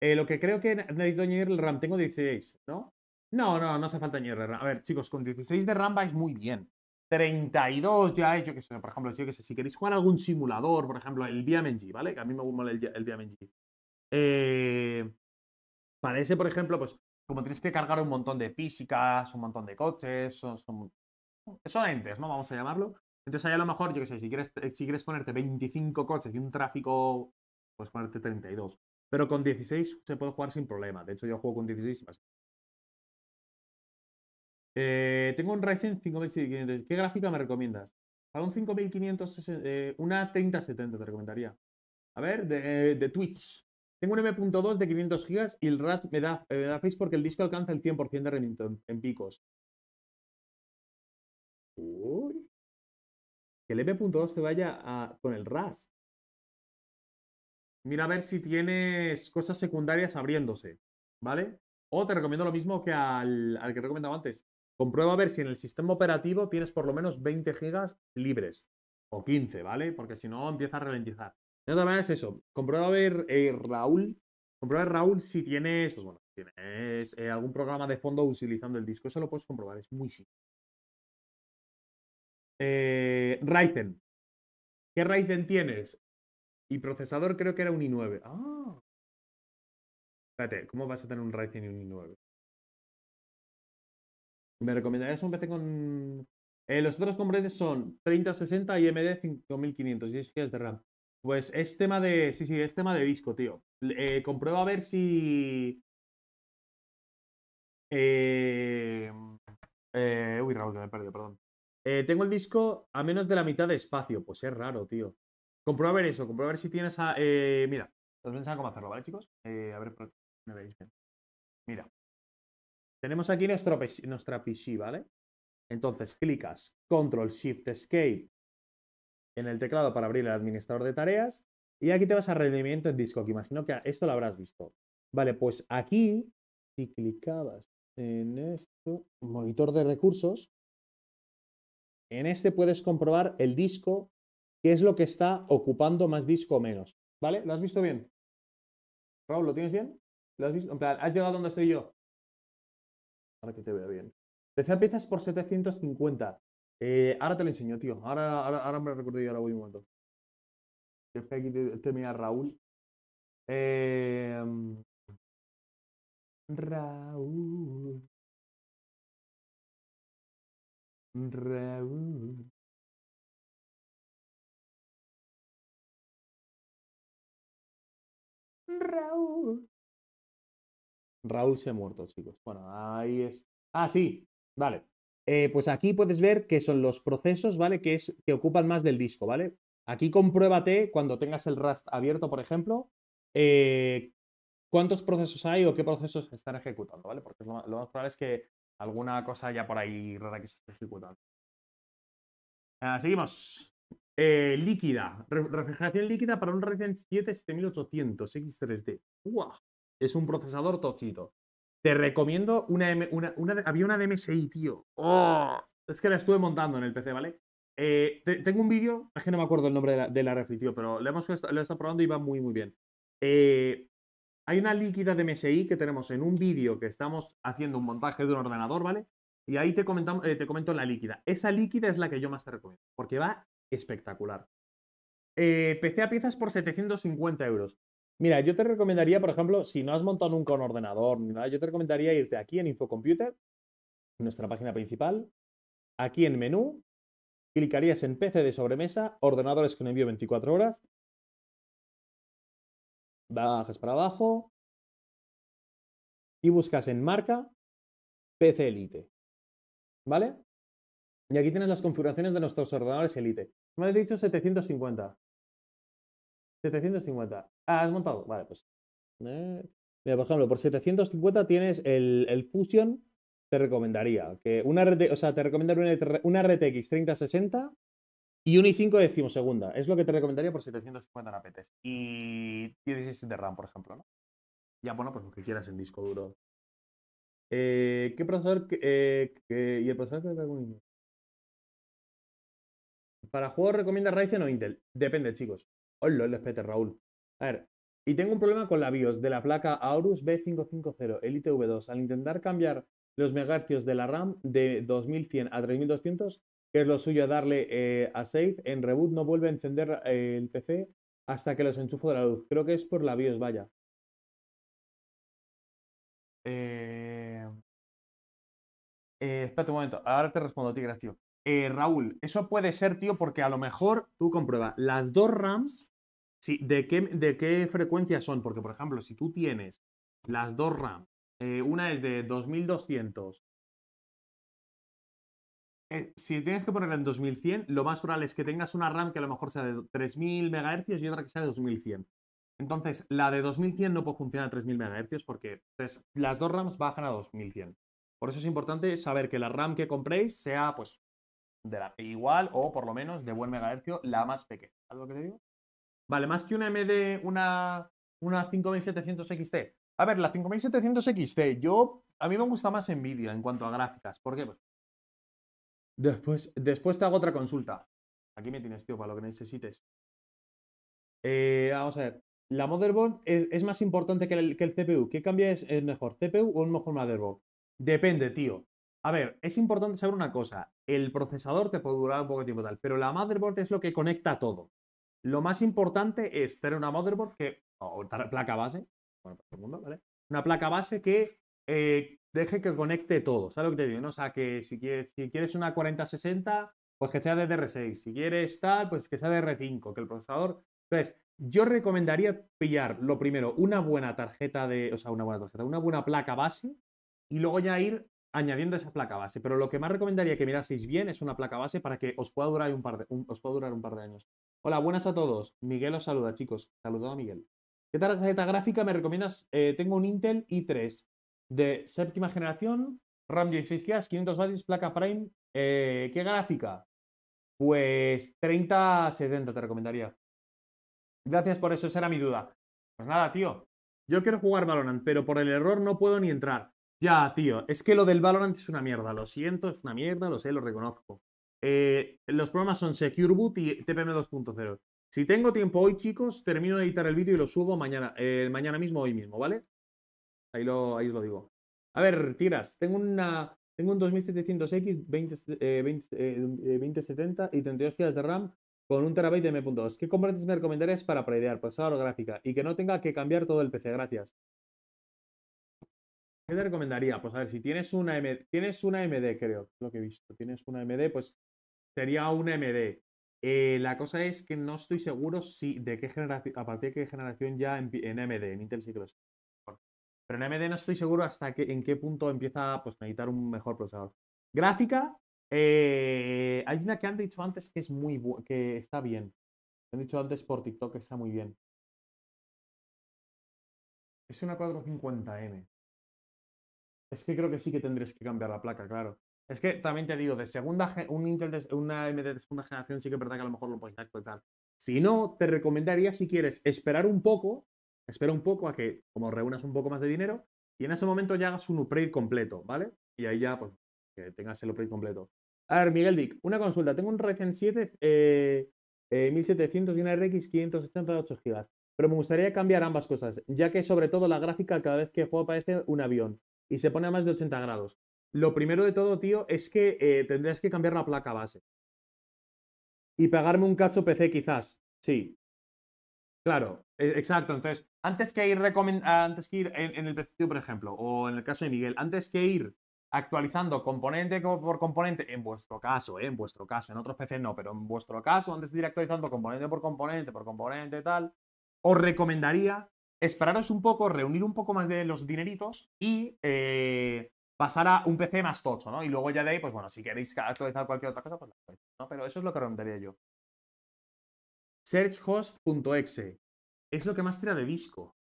¿eh? lo que creo que necesito añadir el RAM, tengo 16, ¿no? No, no, no hace falta añadir RAM. A ver, chicos, con 16 de RAM vais muy bien. 32 ya he hecho que sé, por ejemplo, yo que sé, si queréis jugar algún simulador, por ejemplo, el BMG, ¿vale? Que a mí me gusta el, el BMG. Eh, para ese, por ejemplo, pues como tienes que cargar un montón de físicas, un montón de coches, son, son, entes, ¿no? Vamos a llamarlo. Entonces ahí a lo mejor, yo que sé, si quieres, si quieres ponerte 25 coches y un tráfico, puedes ponerte 32. Pero con 16 se puede jugar sin problema. De hecho, yo juego con 16 y más. Eh, tengo un Ryzen 5500. ¿Qué gráfica me recomiendas? Para un 5500, eh, una 3070 te recomendaría. A ver, de, de Twitch. Tengo un M.2 de 500 GB y el RAS me da, me da face porque el disco alcanza el 100% de rendimiento en, picos. Que el M.2 te vaya con el RAS. Mira a ver si tienes cosas secundarias abriéndose, ¿vale? O te recomiendo lo mismo que al, al que he recomendado antes. Comprueba a ver si en el sistema operativo tienes por lo menos 20 gigas libres. O 15, ¿vale? Porque si no, empieza a ralentizar. De todas maneras, eso. Comprueba a ver, eh, Raúl. Comprueba a ver, Raúl, si tienes, pues bueno, tienes eh, algún programa de fondo utilizando el disco. Eso lo puedes comprobar, es muy simple. Eh, Ryzen. ¿Qué Ryzen tienes? Y procesador creo que era un i9. Ah. Espérate, ¿cómo vas a tener un Ryzen y un i9? Me recomendarías un PC con. Eh, los otros componentes son 3060 y AMD 5500 y GB de RAM. Pues es tema de. Sí, sí, es tema de disco, tío. Eh, comprueba a ver si. Eh, eh, uy, Raúl, que me he perdido, perdón. Tengo el disco a menos de la mitad de espacio. Pues es raro, tío. Comprueba ver eso, comprueba ver si tienes a. mira, os voy a enseñar cómo hacerlo, ¿vale, chicos? a ver, me veis bien. Mira, tenemos aquí nuestro, nuestra PC, ¿vale? Entonces clicas Control Shift Escape en el teclado para abrir el administrador de tareas y aquí te vas a rendimiento en disco, que imagino que esto lo habrás visto. Vale, pues aquí, si clicabas en esto, monitor de recursos, en este puedes comprobar el disco, qué es lo que está ocupando más disco o menos. ¿Vale? ¿Lo has visto bien? Raúl, ¿lo tienes bien? ¿Lo has visto? En plan, ¿has llegado donde estoy yo? Para que te vea bien. 13 piezas por 750. Eh, ahora te lo enseño, tío. Ahora, ahora, ahora me recuerdo y ahora voy un momento. Es que aquí te, mira Raúl. Eh, Raúl. Raúl. Raúl. Raúl se ha muerto, chicos. Bueno, ahí es. Ah, sí, vale. Eh, pues aquí puedes ver que son los procesos, ¿vale? Que, es, que ocupan más del disco, ¿vale? Aquí compruébate cuando tengas el Rust abierto, por ejemplo, eh, cuántos procesos hay o qué procesos están ejecutando, ¿vale? Porque lo, más probable es que alguna cosa haya por ahí rara que se esté ejecutando. Ah, seguimos. Eh, líquida. refrigeración líquida para un Ryzen 7 7800 X3D. ¡Wow! Es un procesador tochito. Te recomiendo una, una, Había una de MSI, tío. ¡Oh! Es que la estuve montando en el PC, ¿vale? Eh, tengo un vídeo, es que no me acuerdo el nombre de la, de la pero lo lo he estado probando y va muy, muy bien. Eh, hay una líquida de MSI que tenemos en un vídeo que estamos haciendo un montaje de un ordenador, ¿vale? Y ahí te, eh, comento la líquida. Esa líquida es la que yo más te recomiendo, porque va espectacular. PC a piezas por 750 euros. Mira, yo te recomendaría, por ejemplo, si no has montado nunca un ordenador ni nada, yo te recomendaría irte aquí en Infocomputer, nuestra página principal, aquí en menú, clicarías en PC de sobremesa, ordenadores con envío 24 horas, bajas para abajo y buscas en marca PC Elite. ¿Vale? Y aquí tienes las configuraciones de nuestros ordenadores Elite. Me has dicho 750. 750. Ah, has montado. Vale, pues. Eh, mira, por ejemplo, por 750 tienes el, el Fusion te recomendaría. Que una o sea, te recomendaría una, RTX 3060 y un i5 decimosegunda. Es lo que te recomendaría por 750 napetes. Y 16 de RAM, por ejemplo, ¿no? Ya, bueno, pues lo que quieras en disco duro. Eh, ¿Qué procesador? Eh, ¿Y el procesador que Para juegos recomienda Ryzen o Intel. Depende, chicos. Hola, el espete, Raúl. A ver, y tengo un problema con la BIOS de la placa Aorus B550 Elite V2. Al intentar cambiar los megahercios de la RAM de 2100 a 3200, que es lo suyo darle eh, a Save. En reboot no vuelve a encender eh, el PC hasta que los enchufo de la luz. Creo que es por la BIOS, vaya. Eh... eh espérate un momento, ahora te respondo, Tigras, tío. Raúl, eso puede ser, tío, porque a lo mejor tú comprueba las dos RAMs, sí, de, qué, ¿de qué frecuencia son? Porque, por ejemplo, si tú tienes las dos RAMs eh, una es de 2200. Eh, si tienes que ponerla en 2100, lo más probable es que tengas una RAM que a lo mejor sea de 3000 MHz y otra que sea de 2100. Entonces, la de 2100 no puede funcionar a 3000 MHz porque pues, las dos RAMs bajan a 2100. Por eso es importante saber que la RAM que compréis sea pues de la igual o por lo menos de buen megahercio, la más pequeña. ¿Sabes lo que te digo? Vale, más que una MD, una, una 5700 XT. A ver, la 5700 XT, yo, a mí me gusta más Nvidia en cuanto a gráficas. ¿Por qué? Después, después te hago otra consulta. Aquí me tienes, tío, para lo que necesites. Eh, vamos a ver. La motherboard es, más importante que el, CPU. ¿Qué cambia es, mejor? ¿CPU o un mejor motherboard? Depende, tío. A ver, es importante saber una cosa. El procesador te puede durar un poco de tiempo tal, pero la motherboard es lo que conecta todo. Lo más importante es tener una motherboard que, o placa base, una placa base que eh, deje que conecte todo. ¿Sabes lo que te digo? O sea, que si quieres, si quieres una 4060, pues que sea de DR6. Si quieres tal, pues que sea de R5, que el procesador. Entonces, yo recomendaría pillar lo primero, una buena tarjeta de. O sea, una buena tarjeta, una buena placa base y luego ya ir añadiendo esa placa base. Pero lo que más recomendaría que miraseis bien es una placa base para que os pueda durar un par de, os pueda durar un par de años. Hola, buenas a todos. Miguel os saluda, chicos. Saludado a Miguel. ¿Qué tarjeta gráfica me recomiendas? Eh, tengo un Intel i3 de séptima generación, RAM 16 GB, 500 watts, placa Prime. Eh, ¿Qué gráfica? Pues 3070 te recomendaría. Gracias por eso, esa era mi duda. Pues nada, tío. Yo quiero jugar Valorant, pero por el error no puedo ni entrar. Ya, tío, es que lo del Valorant es una mierda. Lo siento, es una mierda, lo sé, lo reconozco. Eh, los problemas son Secure Boot y TPM 2.0. Si tengo tiempo hoy, chicos, termino de editar el vídeo y lo subo mañana, eh, mañana mismo, hoy mismo, ¿vale? Ahí, lo, ahí os lo digo. A ver, tiras, tengo una. Tengo un 2700X 2070 y 32 GB de RAM con un terabyte de M.2. ¿Qué componentes me recomendarías para predear? Procesador gráfica y que no tenga que cambiar todo el PC. Gracias. ¿Qué te recomendaría? Pues a ver, si tienes una, M tienes una MD, creo, lo que he visto. Tienes una MD, pues sería una MD. Eh, la cosa es que no estoy seguro si de qué generación, a partir de qué generación ya en, AMD, en Intel sí. Pero en AMD no estoy seguro hasta que, en qué punto empieza pues, a necesitar un mejor procesador. Gráfica, eh, hay una que han dicho antes que es muy que está bien. Han dicho antes por TikTok que está muy bien. Es una 450M. Es que creo que sí que tendréis que cambiar la placa, claro. Es que también te digo, de segunda, un Intel de, una AMD de segunda generación sí que es verdad que a lo mejor lo puedes actualizar. Si no, te recomendaría, si quieres, esperar un poco, espera un poco a que como reúnas un poco más de dinero y en ese momento ya hagas un upgrade completo, ¿vale? Y ahí ya, pues, que tengas el upgrade completo. A ver, Miguel Vic, una consulta. Tengo un Ryzen 7 eh, 1700 y una RX 588 GB. Pero me gustaría cambiar ambas cosas, ya que sobre todo la gráfica cada vez que juego parece un avión y se pone a más de 80 grados. Lo primero de todo, tío, es que eh, tendrías que cambiar la placa base. Y pegarme un cacho PC quizás, sí. Claro, exacto. Entonces, antes que ir, antes que ir en, el PC, por ejemplo, o en el caso de Miguel, antes que ir actualizando componente por componente, en vuestro caso, eh, en vuestro caso, en otros PC no, pero en vuestro caso, antes de ir actualizando componente por componente, por componente, tal, os recomendaría esperaros un poco, reunir un poco más de los dineritos y eh, pasar a un PC más tocho, ¿no? Y luego ya de ahí, pues bueno, si queréis actualizar cualquier otra cosa, pues la ¿no? Pero eso es lo que recomendaría yo. Searchhost.exe es lo que más tira de disco.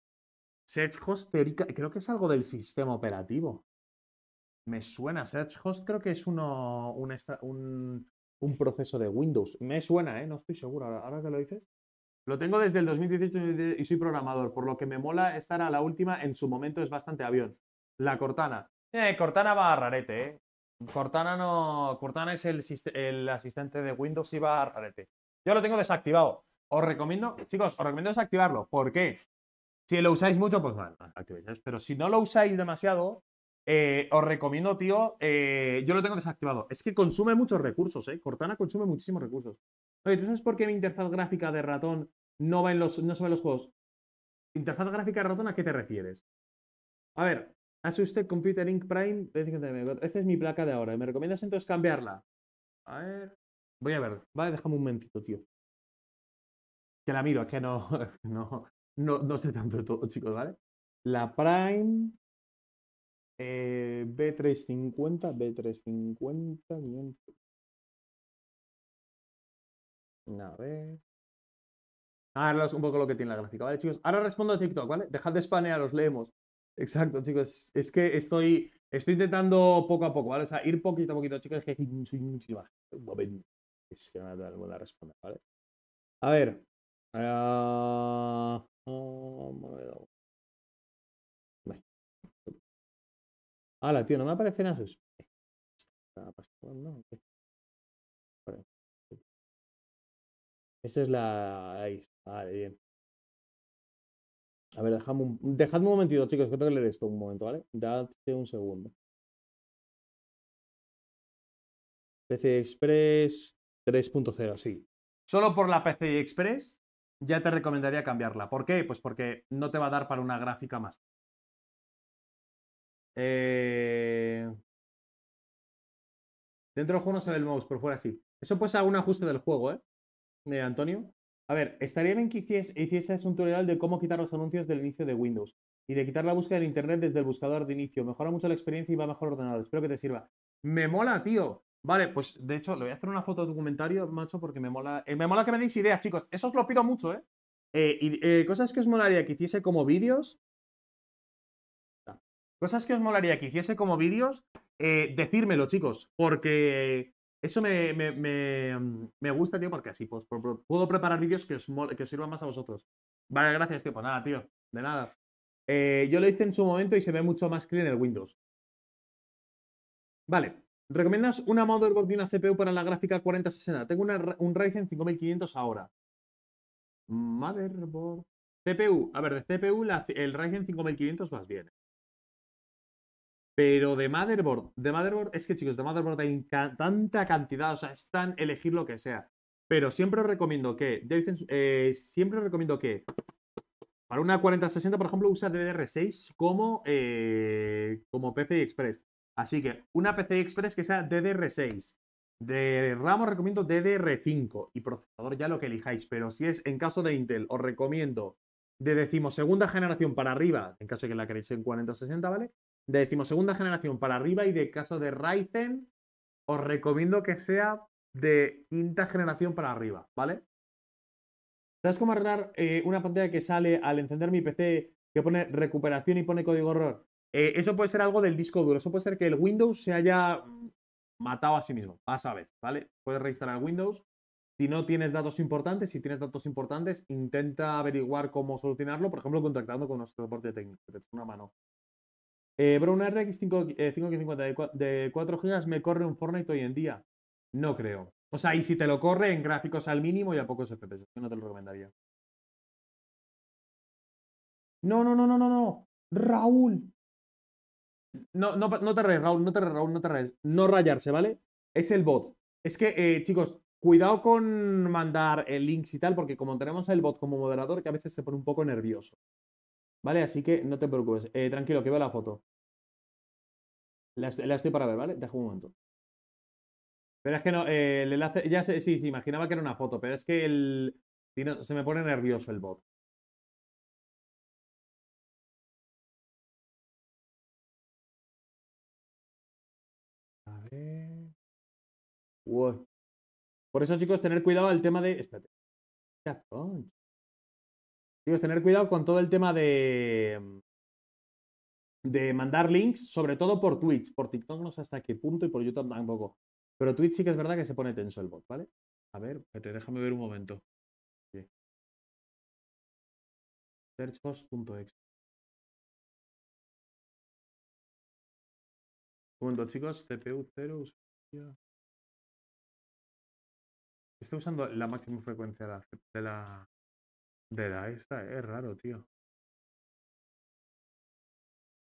Searchhost creo que es algo del sistema operativo. Me suena. Searchhost creo que es uno, un, un, proceso de Windows. Me suena, ¿eh? No estoy seguro. Ahora que lo dices. Lo tengo desde el 2018 y soy programador, por lo que me mola estar a la última. En su momento es bastante avión. La Cortana. Eh, Cortana va a rarete, ¿eh? Cortana no. Cortana es el, el asistente de Windows y va a rarete. Yo lo tengo desactivado. Os recomiendo, chicos, os recomiendo desactivarlo. ¿Por qué? Si lo usáis mucho, pues bueno, activéis. Pero si no lo usáis demasiado, eh, os recomiendo, tío. Eh, yo lo tengo desactivado. Es que consume muchos recursos, ¿eh? Cortana consume muchísimos recursos. Oye, ¿tú sabes por qué mi interfaz gráfica de ratón no va los, no se ve en los juegos? ¿Interfaz gráfica de ratón a qué te refieres? A ver, hace usted Computer Inc. Prime. Esta es mi placa de ahora. ¿Me recomiendas entonces cambiarla? A ver. Voy a ver. Vale, déjame un momentito, tío. Que la miro, es que no, no, no, sé tanto todo, chicos, ¿vale? La Prime. Eh, B350, B350, bien. A ver. Ahora es un poco lo que tiene la gráfica, ¿vale, chicos? Ahora respondo a TikTok, ¿vale? Dejad de spanear, los leemos. Exacto, chicos. Es que estoy, estoy intentando poco a poco, ¿vale? O sea, ir poquito a poquito, chicos. Es que soy muchísima gente. Es que me voy a responder, ¿vale? A ver. Uh, uh, Hala, tío, no me aparecen esos. Esta es la. Ahí está. Vale, bien. A ver, dejadme un, dejadme un momentito, chicos, que tengo que leer esto un momento, ¿vale? Dadme un segundo. PC Express 3.0, sí. Solo por la PC Express ya te recomendaría cambiarla. ¿Por qué? Pues porque no te va a dar para una gráfica más. Eh... Dentro del juego no se ve el mouse, por fuera sí. Eso puede ser algún ajuste del juego, ¿eh? De Antonio. A ver, estaría bien que hiciese, hicieses un tutorial de cómo quitar los anuncios del inicio de Windows y de quitar la búsqueda en Internet desde el buscador de inicio. Mejora mucho la experiencia y va mejor ordenado. Espero que te sirva. Me mola, tío. Vale, pues de hecho, le voy a hacer una foto de comentario, macho, porque me mola. Eh, me mola que me deis ideas, chicos. Eso os lo pido mucho, ¿eh? eh y, eh, cosas que os molaría que hiciese como vídeos. Cosas que os molaría que hiciese como vídeos, decírmelo, chicos, porque eso me, me, gusta, tío, porque así pues, puedo preparar vídeos que os, que sirvan más a vosotros. Vale, gracias, tío. Pues nada, tío, de nada. Yo lo hice en su momento y se ve mucho más clean en el Windows. Vale. ¿Recomiendas una motherboard y una CPU para la gráfica 4060? Tengo un Ryzen 5500 ahora. Motherboard. CPU. A ver, de CPU el Ryzen 5500 vas bien. Pero de motherboard, de motherboard, es que chicos, de motherboard hay tanta cantidad, o sea, es tan elegir lo que sea. Pero siempre os recomiendo que, eh, siempre os recomiendo que para una 4060, por ejemplo, usa DDR6 como, eh, como PCI Express. Así que una PCI Express que sea DDR6. De RAM os recomiendo DDR5 y procesador ya lo que elijáis. Pero si es en caso de Intel, os recomiendo de decimosegunda generación para arriba, en caso de que la queréis en 4060, ¿vale? de decimosegunda generación para arriba y de caso de Ryzen, os recomiendo que sea de quinta generación para arriba, ¿vale? ¿Sabes cómo arreglar eh, una pantalla que sale al encender mi PC que pone recuperación y pone código error? Eh, eso puede ser algo del disco duro. Eso puede ser que el Windows se haya matado a sí mismo. Vas a ver, ¿vale? Puedes reinstalar Windows. Si no tienes datos importantes, si tienes datos importantes, intenta averiguar cómo solucionarlo, por ejemplo, contactando con nuestro soporte técnico, que te una mano. Eh, bro, una RX 550 de 4 GB me corre un Fortnite hoy en día. No creo. O sea, y si te lo corre en gráficos al mínimo y a pocos FPS, yo no te lo recomendaría. No, no, no, no, no, no. Raúl. No, no, no te rayes, Raúl, no te rayes, Raúl, no te rayes. No rayarse, ¿vale? Es el bot. Es que, eh, chicos, cuidado con mandar el links y tal, porque como tenemos el bot como moderador, que a veces se pone un poco nervioso. ¿Vale? Así que no te preocupes. Eh, tranquilo, que veo la foto. La, estoy para ver, ¿vale? Deja un momento. Pero es que no, eh, el enlace, ya sé, sí, sí, imaginaba que era una foto, pero es que el, si no, se me pone nervioso el bot. Por eso, chicos, tener cuidado el tema de. Espérate. Chicos, tener cuidado con todo el tema de. De mandar links, sobre todo por Twitch. Por TikTok no sé hasta qué punto y por YouTube tampoco. Pero Twitch sí que es verdad que se pone tenso el bot, ¿vale? A ver, déjame ver un momento. Searchhost.exe. Un momento, chicos. CPU 0. Está usando la máxima frecuencia de la, de la, esta. Es raro, tío.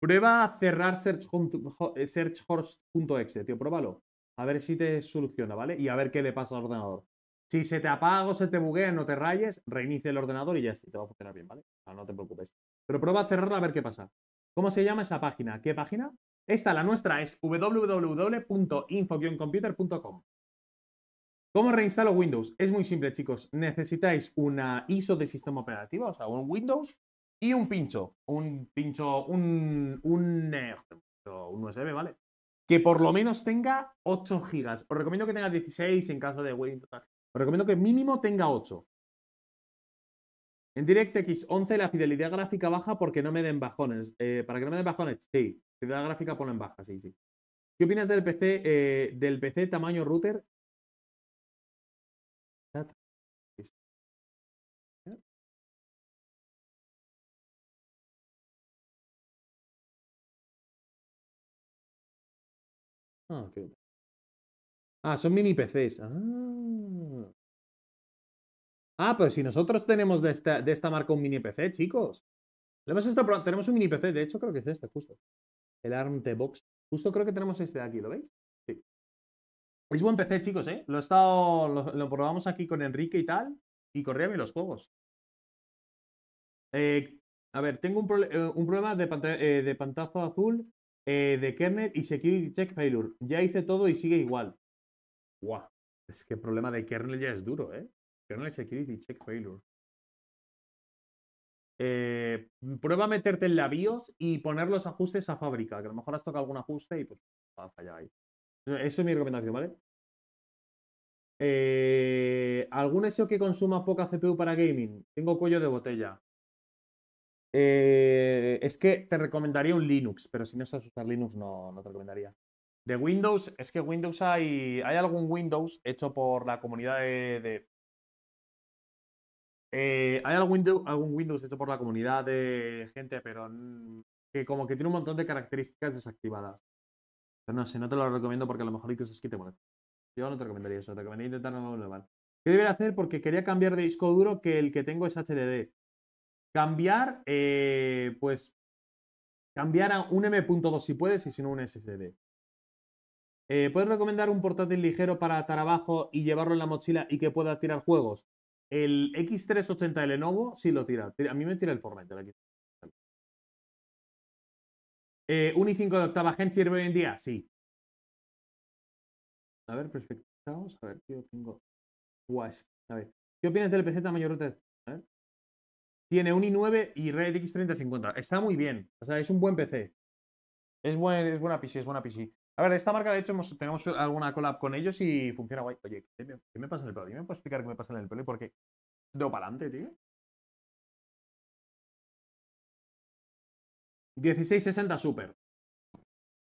Prueba a cerrar eh, searchhost.exe, tío. Pruébalo. A ver si te soluciona, ¿vale? Y a ver qué le pasa al ordenador. Si se te apaga o se te buguea, no te rayes, reinicia el ordenador y ya está. Te va a funcionar bien, ¿vale? no te preocupes. Pero prueba a cerrarla a ver qué pasa. ¿Cómo se llama esa página? ¿Qué página? Esta, la nuestra, es www.info-computer.com. ¿Cómo reinstalo Windows? Es muy simple, chicos. Necesitáis una ISO de sistema operativo, o sea, un Windows y un pincho. Un pincho, un, un, eh, un USB, ¿vale? Que por lo menos tenga 8 GB. Os recomiendo que tenga 16 en caso de Windows. Os recomiendo que mínimo tenga 8. En DirectX 11 la fidelidad gráfica baja porque no me den bajones. Eh, ¿Para que no me den bajones? Sí. Fidelidad gráfica ponen baja, sí, sí. ¿Qué opinas del PC, eh, del PC tamaño router Ah, ah, son mini PCs. Ah. ah, pues si nosotros tenemos de esta, de esta marca un mini PC, chicos. tenemos un mini PC, de hecho creo que es este, justo. El ARM T-Box. Justo creo que tenemos este de aquí, ¿lo veis? Sí. Es buen PC, chicos, ¿eh? Lo he estado, lo, probamos aquí con Enrique y tal, y corría bien los juegos. Eh, a ver, tengo un, eh, problema de, eh, de pantazo azul de kernel y security check failure. Ya hice todo y sigue igual. Guau. Es que el problema de kernel ya es duro, ¿eh? Kernel security check failure. prueba a meterte en la BIOS y poner los ajustes a fábrica, que a lo mejor has tocado algún ajuste y pues va a fallar ahí. Eso es mi recomendación, ¿vale? Eh, ¿Algún SEO que consuma poca CPU para gaming? Tengo cuello de botella. Eh, es que te recomendaría un Linux, pero si no sabes usar Linux no, no te recomendaría. De Windows, es que Windows hay. Hay algún Windows hecho por la comunidad de. Eh, hay algún Windows, Windows hecho por la comunidad de gente, pero que como que tiene un montón de características desactivadas. Pero no sé, no te lo recomiendo porque a lo mejor hay cosas que te molestan. Yo no te recomendaría eso, te recomendaría intentar no normal. ¿Qué debería hacer? Porque quería cambiar de disco duro que el que tengo es HDD. Cambiar, eh, pues, cambiar a un M.2 si puedes y si no un SSD. Eh, ¿Puedes recomendar un portátil ligero para trabajo y llevarlo en la mochila y que pueda tirar juegos? El X380 de Lenovo sí lo tira. A mí me tira el Fortnite. El eh, ¿Un i5 de octava gen sirve hoy en día? Sí. A ver, perfecto. A ver, yo tengo. Guas. A ver. ¿Qué opinas del PC tamaño router? Tiene un i9 y RedX 3050. Está muy bien. O sea, es un buen PC. Es, buen, es buena PC, es buena PC. A ver, esta marca, de hecho, tenemos alguna collab con ellos y funciona guay. Oye, ¿qué me, pasa en el pelo? ¿Me puedes explicar qué me pasa en el pelo y por qué? ¿Do para adelante, tío? 1660 Super.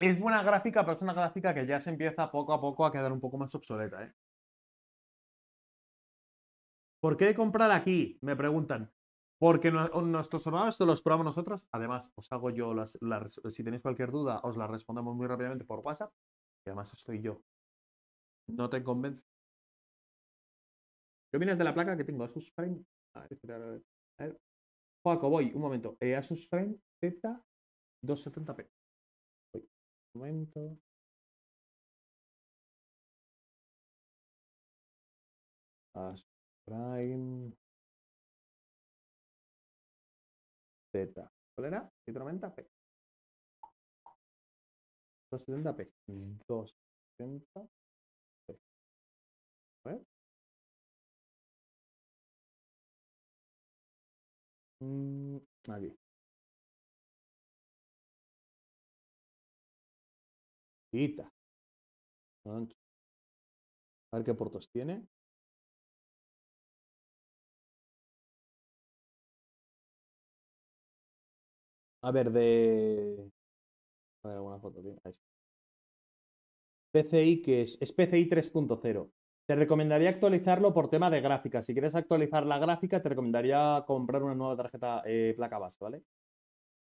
Es buena gráfica, pero es una gráfica que ya se empieza poco a poco a quedar un poco más obsoleta, ¿eh? ¿Por qué comprar aquí? Me preguntan. Porque nuestros ordenadores los probamos nosotros. Además, os hago yo las, Si tenéis cualquier duda, os la respondemos muy rápidamente por WhatsApp. Y además estoy yo. ¿No te convence? ¿Qué opinas de la placa que tengo? Asus Frame. A ver, a ver. Joaco, voy, un momento. Eh, Asus Frame Z 270p. Voy. Un momento. Asus Prime Z. ¿Cuál era? 190p. 270p. 270p. A ver. Mm, aquí. Quita. A ver qué puertos tiene. A ver, de. A ver, alguna foto. Ahí está. PCI, que es? Es PCI 3.0. Te recomendaría actualizarlo por tema de gráfica. Si quieres actualizar la gráfica, te recomendaría comprar una nueva tarjeta eh, placa base, ¿vale?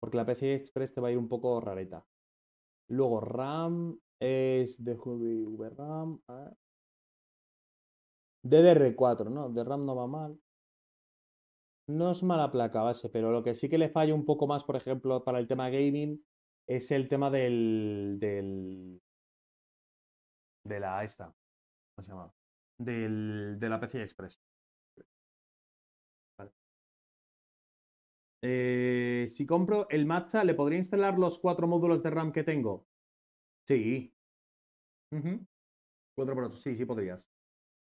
Porque la PCI Express te va a ir un poco rareta. Luego RAM es de VRAM. DDR4, ¿no? De RAM no va mal. No es mala placa base, pero lo que sí que le falla un poco más, por ejemplo, para el tema gaming, es el tema del. del de la esta. ¿Cómo se llama? Del, de la PCI Express. Eh, si compro el Matcha, ¿le podría instalar los cuatro módulos de RAM que tengo? Sí. Cuatro por otro. Sí, sí podrías.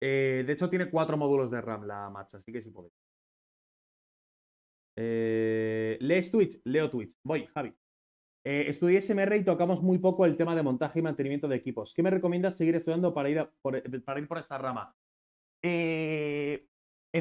Eh, de hecho, tiene cuatro módulos de RAM la Matcha, así que sí podría. Eh, ¿Lees Twitch? Leo Twitch. Voy, Javi. Eh, estudié SMR y tocamos muy poco el tema de montaje y mantenimiento de equipos. ¿Qué me recomiendas seguir estudiando para ir, por, para ir por esta rama? Eh,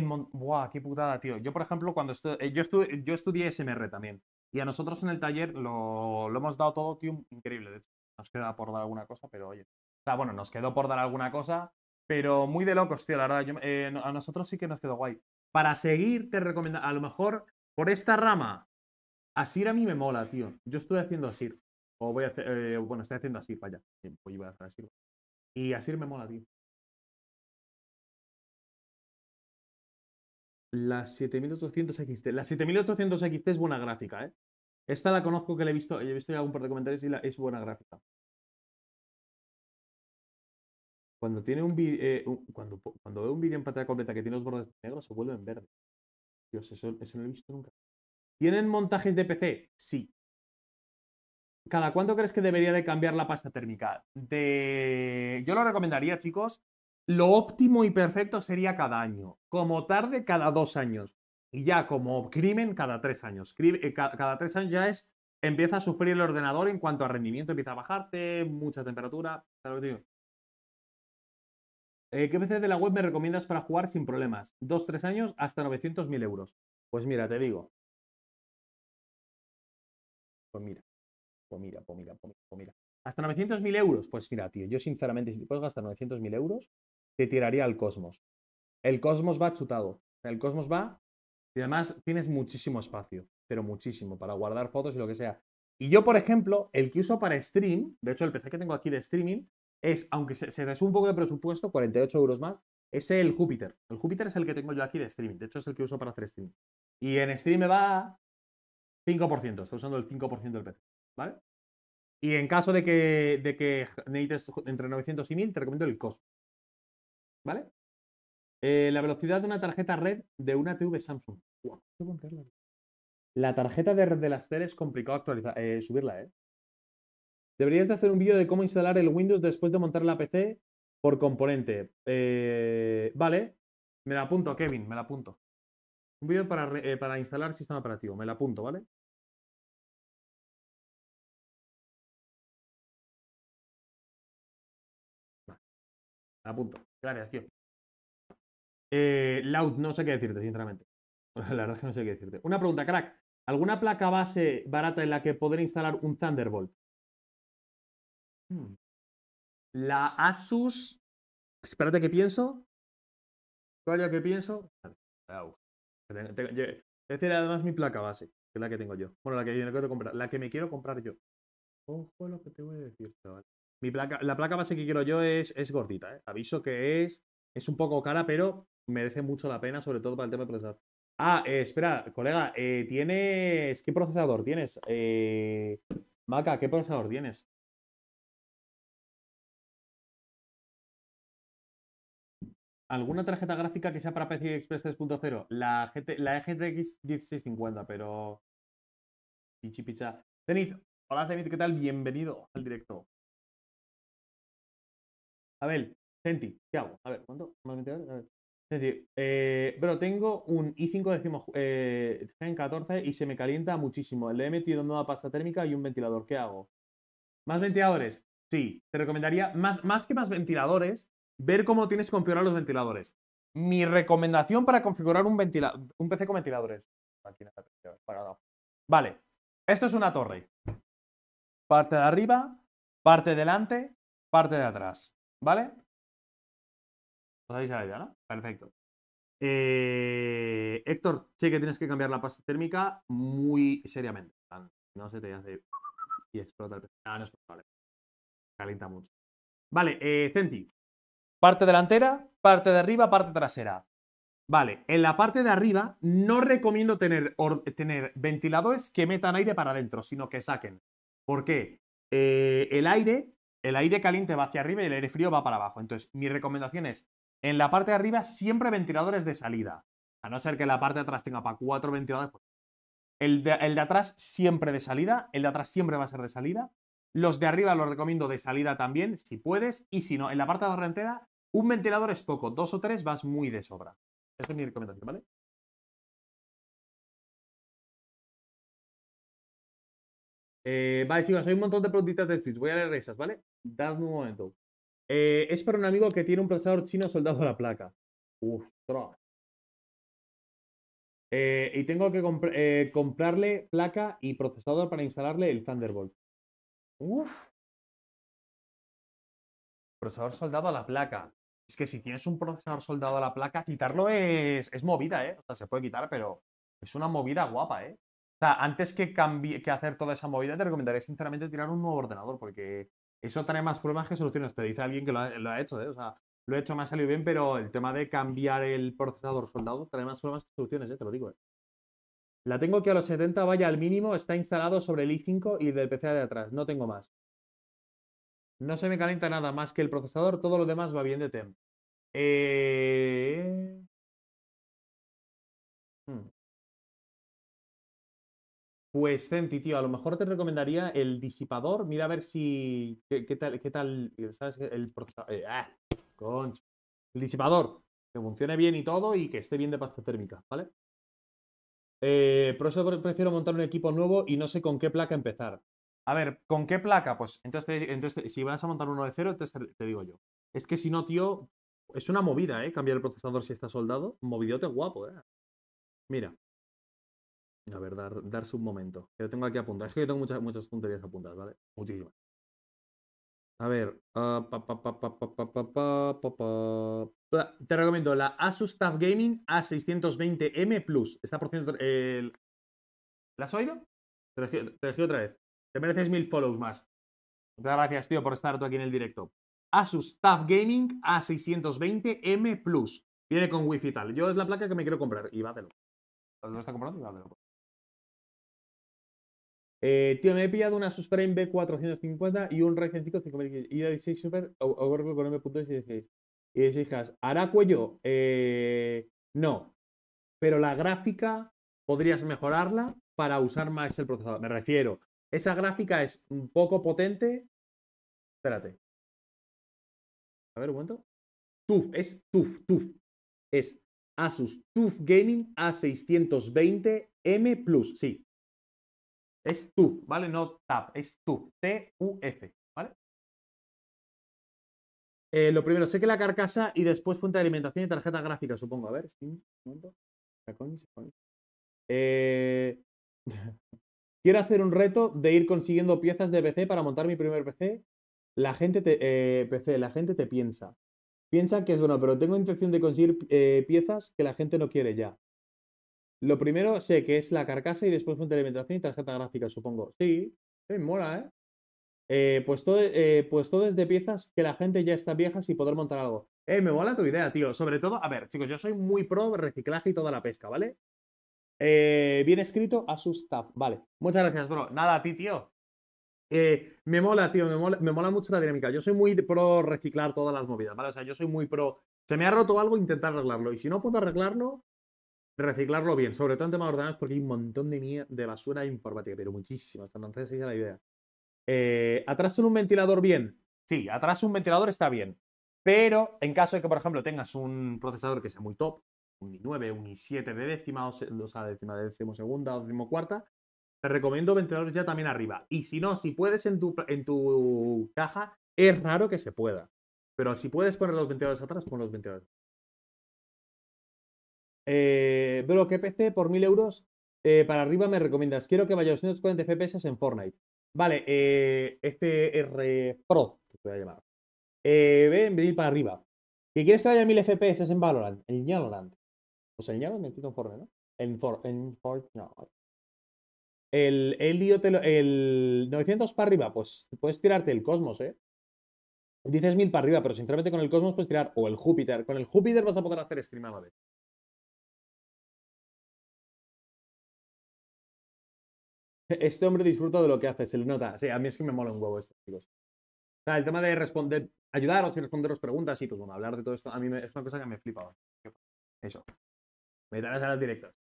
Buah, qué putada, tío. Yo, por ejemplo, cuando eh, yo, yo estudié SMR también. Y a nosotros en el taller lo, hemos dado todo, tío, increíble. De hecho, nos queda por dar alguna cosa, pero oye. O sea, bueno, nos quedó por dar alguna cosa, pero muy de locos, tío, la verdad. Eh, a nosotros sí que nos quedó guay. Para seguir, te recomiendo, a lo mejor por esta rama, Asir a mí me mola, tío. Yo estoy haciendo Asir. O voy a hacer, eh, bueno, estoy haciendo Asir, vaya. Voy a hacer Asir. Y Asir me mola, tío. La 7800 XT. La 7800 XT es buena gráfica, ¿eh? Esta la conozco que la he visto, he visto ya algún par de comentarios y la, es buena gráfica. Cuando tiene un eh, cuando, cuando veo un vídeo en pantalla completa que tiene los bordes negros, se vuelven verdes. Eso no lo he visto nunca. ¿Tienen montajes de PC? Sí. ¿Cada cuánto crees que debería de cambiar la pasta térmica? De... Yo lo recomendaría, chicos. Lo óptimo y perfecto sería cada año. Como tarde, cada dos años. Y ya como crimen, cada tres años. Eh, cada tres años ya es... Empieza a sufrir el ordenador en cuanto a rendimiento. Empieza a bajarte, mucha temperatura. Eh, ¿Qué PC de la web me recomiendas para jugar sin problemas? Dos, tres años hasta 900.000 euros. Pues mira, te digo. Pues mira, pues mira, pues mira, pues mira. Hasta 900.000 euros. Pues mira, tío, yo sinceramente, si te puedes gastar 900.000 euros, te tiraría al Cosmos. El Cosmos va chutado. El Cosmos va y además tienes muchísimo espacio, pero muchísimo, para guardar fotos y lo que sea. Y yo, por ejemplo, el que uso para stream, de hecho, el PC que tengo aquí de streaming, es, aunque se, se un poco de presupuesto, 48 euros más, es el Júpiter. El Júpiter es el que tengo yo aquí de streaming. De hecho, es el que uso para hacer streaming. Y en stream me va 5%. Estoy usando el 5% del PC. ¿Vale? Y en caso de que, de que necesites entre 900 y 1000, te recomiendo el COS. ¿Vale? Eh, la velocidad de una tarjeta red de una TV Samsung. La tarjeta de red de las tele es complicado actualizar, eh, subirla, ¿eh? Deberías de hacer un vídeo de cómo instalar el Windows después de montar la PC por componente. Eh, vale, me la apunto, Kevin, me la apunto. Un vídeo para, eh, para instalar sistema operativo, me la apunto, ¿vale? Vale, me la apunto. Gracias, tío. Eh, Loud, no sé qué decirte, sinceramente. La verdad es que no sé qué decirte. Una pregunta, crack. ¿Alguna placa base barata en la que poder instalar un Thunderbolt? Hmm. La Asus. Espérate que pienso. Vaya que pienso. Es decir, además mi placa base, que es la que tengo yo. Bueno, la que, quiero comprar, la que me quiero comprar yo. Ojo lo que te voy a decir. Mi placa, la placa base que quiero yo es, es gordita, ¿eh? Aviso que es, es un poco cara, pero merece mucho la pena, sobre todo para el tema de procesador. Ah, eh, espera, colega, eh, ¿tienes. ¿Qué procesador tienes? Maca, ¿qué procesador tienes? ¿Alguna tarjeta gráfica que sea para PCI Express 3.0? La, GT, la GTX 1650, pero. Pichi picha. Zenit, hola Zenit, ¿qué tal? Bienvenido al directo. A ver, Centi, ¿qué hago? A ver, ¿cuánto? A ver. Centi, eh, pero tengo un i5 decimos eh, Gen 14 y se me calienta muchísimo. Le he metido una pasta térmica y un ventilador. ¿Qué hago? ¿Más ventiladores? Sí, te recomendaría, más, más que más ventiladores, ver cómo tienes que configurar los ventiladores. Mi recomendación para configurar un, un PC con ventiladores. Vale, esto es una torre. Parte de arriba, parte delante, parte de atrás. ¿Vale? ¿Os habéis la idea, no? Perfecto. Eh, Héctor, sé que tienes que cambiar la pasta térmica muy seriamente. No se te hace y explota el PC. Ah, no es probable. Calienta mucho. Vale, eh, Centi. Parte delantera, parte de arriba, parte trasera. Vale, en la parte de arriba no recomiendo tener, tener ventiladores que metan aire para adentro, sino que saquen. ¿Por qué? Eh, el aire, el aire caliente va hacia arriba y el aire frío va para abajo. Entonces, mi recomendación es, en la parte de arriba siempre ventiladores de salida. A no ser que la parte de atrás tenga para cuatro ventiladores. Pues, el de, el de atrás siempre de salida, el de atrás siempre va a ser de salida. Los de arriba los recomiendo de salida también, si puedes. Y si no, en la parte de arriba entera un ventilador es poco, dos o tres vas muy de sobra. Eso es mi recomendación, ¿vale? Eh, vale, chicos, hay un montón de preguntitas de Twitch. Voy a leer esas, ¿vale? Dadme un momento. Eh, es para un amigo que tiene un procesador chino soldado a la placa. ¡Ostras! Eh, y tengo que comprarle placa y procesador para instalarle el Thunderbolt. Uf. Procesador soldado a la placa. Es que si tienes un procesador soldado a la placa, quitarlo es, es movida, ¿eh? O sea, se puede quitar, pero es una movida guapa, ¿eh? O sea, antes que, que hacer toda esa movida, te recomendaría sinceramente tirar un nuevo ordenador, porque eso trae más problemas que soluciones. Te dice alguien que lo ha, hecho, ¿eh? O sea, lo he hecho, me ha salido bien, pero el tema de cambiar el procesador soldado trae más problemas que soluciones, ¿eh? Te lo digo, ¿eh? La tengo que a los 70 vaya al mínimo, está instalado sobre el i5 y del PC de atrás, no tengo más. No se me calienta nada más que el procesador, todo lo demás va bien de temp. Eh... Hmm. Pues Centi, tío, a lo mejor te recomendaría el disipador. Mira a ver si. ¿Qué, tal? ¿Qué tal? ¿Sabes? El procesador. Eh, ah, concha. El disipador. Que funcione bien y todo y que esté bien de pasta térmica, ¿vale? Eh, por eso prefiero montar un equipo nuevo y no sé con qué placa empezar. A ver, ¿con qué placa? Pues entonces, entonces si vas a montar uno de cero, entonces te, digo yo. Es que si no, tío, es una movida, ¿eh? Cambiar el procesador si está soldado. Movidote guapo, ¿eh? Mira. A ver, darse un momento. Que lo tengo aquí apuntado. Es que yo tengo muchas, muchas punterías apuntadas, ¿vale? Muchísimas. A ver. te recomiendo la Asus TUF Gaming A620M Plus. Está por ciento. ¿La has oído? Te lo otra vez. Te mereces mil follows más. Muchas gracias, tío, por estar tú aquí en el directo. Asus TUF Gaming A620M Plus. Viene con Wi-Fi y tal. Yo es la placa que me quiero comprar. Y vátelo. ¿Lo está comprando? Eh, tío, me he pillado una Suspreme B450 y un Ryzen 5 5000 y 16 Super o con M.2 y 16. Y decís, ¿hará cuello? Eh, no. Pero la gráfica podrías mejorarla para usar más el procesador. Me refiero, esa gráfica es un poco potente. Espérate. A ver, un momento. TUF, es TUF, TUF. Es Asus TUF Gaming A620M Plus. Sí. Es TUF, ¿vale? No TAP, es TUF. T-U-F, ¿vale? Eh, lo primero, sé que la carcasa y después fuente de alimentación y tarjeta gráfica, supongo. A ver, sí, un momento. Eh, Quiero hacer un reto de ir consiguiendo piezas de PC para montar mi primer PC La gente te, eh, PC, la gente te piensa. Piensa que es bueno, pero tengo intención de conseguir eh, piezas que la gente no quiere ya. Lo primero sé que es la carcasa y después fuente de alimentación y tarjeta gráfica, supongo. Sí, sí mola, ¿eh? Eh, pues, todo, eh, pues todo es de piezas que la gente ya está viejas y poder montar algo. Eh, me mola tu idea, tío. Sobre todo, a ver, chicos, yo soy muy pro reciclaje y toda la pesca, ¿vale? Eh, bien escrito a su staff, vale. Muchas gracias, bro. Nada, a ti, tío. Eh, me mola, tío, me mola, me mola mucho la dinámica. Yo soy muy pro reciclar todas las movidas, ¿vale? O sea, yo soy muy pro. Se me ha roto algo, intentar arreglarlo. Y si no puedo arreglarlo, reciclarlo bien. Sobre todo en temas ordenados, porque hay un montón de, de basura informática, pero muchísimas. Entonces, esa es la idea. Eh, ¿Atrás un ventilador bien? Sí, atrás un ventilador está bien. Pero en caso de que, por ejemplo, tengas un procesador que sea muy top, un i9, un i7 de décima, o sea, décima de décimo segunda o décimo cuarta, te recomiendo ventiladores ya también arriba. Y si no, si puedes en tu, en tu caja, es raro que se pueda. Pero si puedes poner los ventiladores atrás, pon los ventiladores. Eh, bro, ¿qué PC por 1000 euros eh, para arriba me recomiendas? Quiero que vaya a 240 FPS en Fortnite. Vale, eh, FR Pro, te voy a llamar. Eh, ven, ven para arriba. ¿Qué quieres que vaya a 1000 FPS en Valorant? En Valorant. Pues el Valorant necesito un Fortnite, ¿no? En, For, en Fortnite. El, el, el 900 para arriba, pues puedes tirarte el Cosmos, ¿eh? Dices 1000 para arriba, pero sinceramente con el Cosmos puedes tirar, o el Júpiter. Con el Júpiter vas a poder hacer stream a la vez. Este hombre disfruta de lo que hace, se le nota. Sí, a mí es que me mola un huevo esto, chicos. O sea, el tema de responder, ayudaros y responderos preguntas, y pues bueno, hablar de todo esto, a mí es una cosa que me flipa. Eso. Me darás a los directos.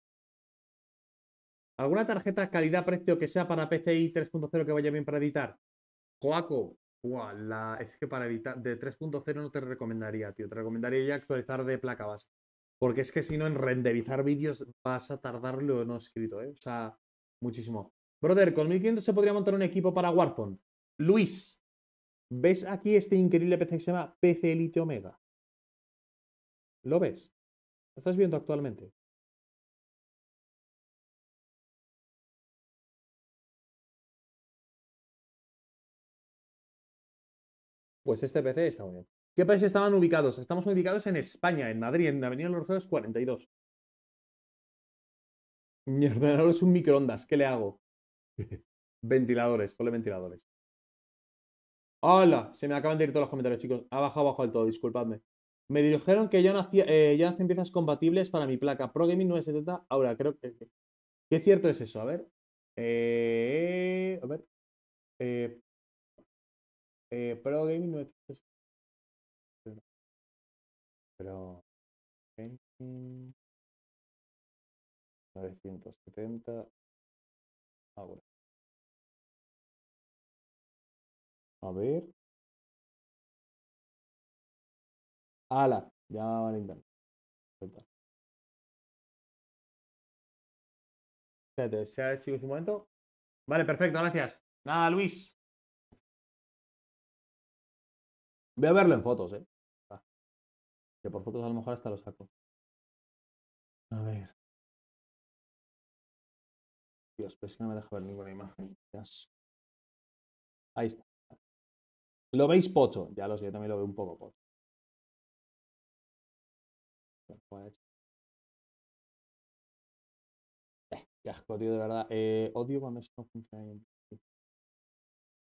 ¿Alguna tarjeta calidad-precio que sea para PCI 3.0 que vaya bien para editar? Joaco, la... es que para editar de 3.0 no te recomendaría, tío. Te recomendaría ya actualizar de placa base. Porque es que si no, en renderizar vídeos vas a tardar lo no escrito, ¿eh? O sea, muchísimo. Brother, con 1500 se podría montar un equipo para Warzone. Luis, ¿ves aquí este increíble PC que se llama PC Elite Omega? ¿Lo ves? ¿Lo estás viendo actualmente? Pues este PC está muy bien. ¿Qué países estaban ubicados? Estamos ubicados en España, en Madrid, en Avenida de los Rosales 42. Mi ordenador es un microondas, ¿qué le hago? ventiladores, ponle ventiladores. ¡Hola! Se me acaban de ir todos los comentarios, chicos. Ha bajado abajo del todo, disculpadme. Me dijeron que ya no, hacía, eh, ya hacen piezas compatibles para mi placa Pro Gaming 970. Ahora, creo que... ¿Qué cierto es eso? A ver. Eh, a ver. Eh, eh, Pro Gaming 970. Pero... 970. Ahora. A ver. ¡Hala! Ya van a. Espérate, ¿se ha hecho un momento? Vale, perfecto, gracias. Nada, Luis. Voy a verlo en fotos, ¿eh? Ah. Que por fotos a lo mejor hasta lo saco. A ver. Dios, pero es que no me deja ver ninguna imagen. Ahí está. ¿Lo veis pocho? Ya lo sé, yo también lo veo un poco pocho. Eh, qué de verdad. Eh, odio cuando esto no funciona bien.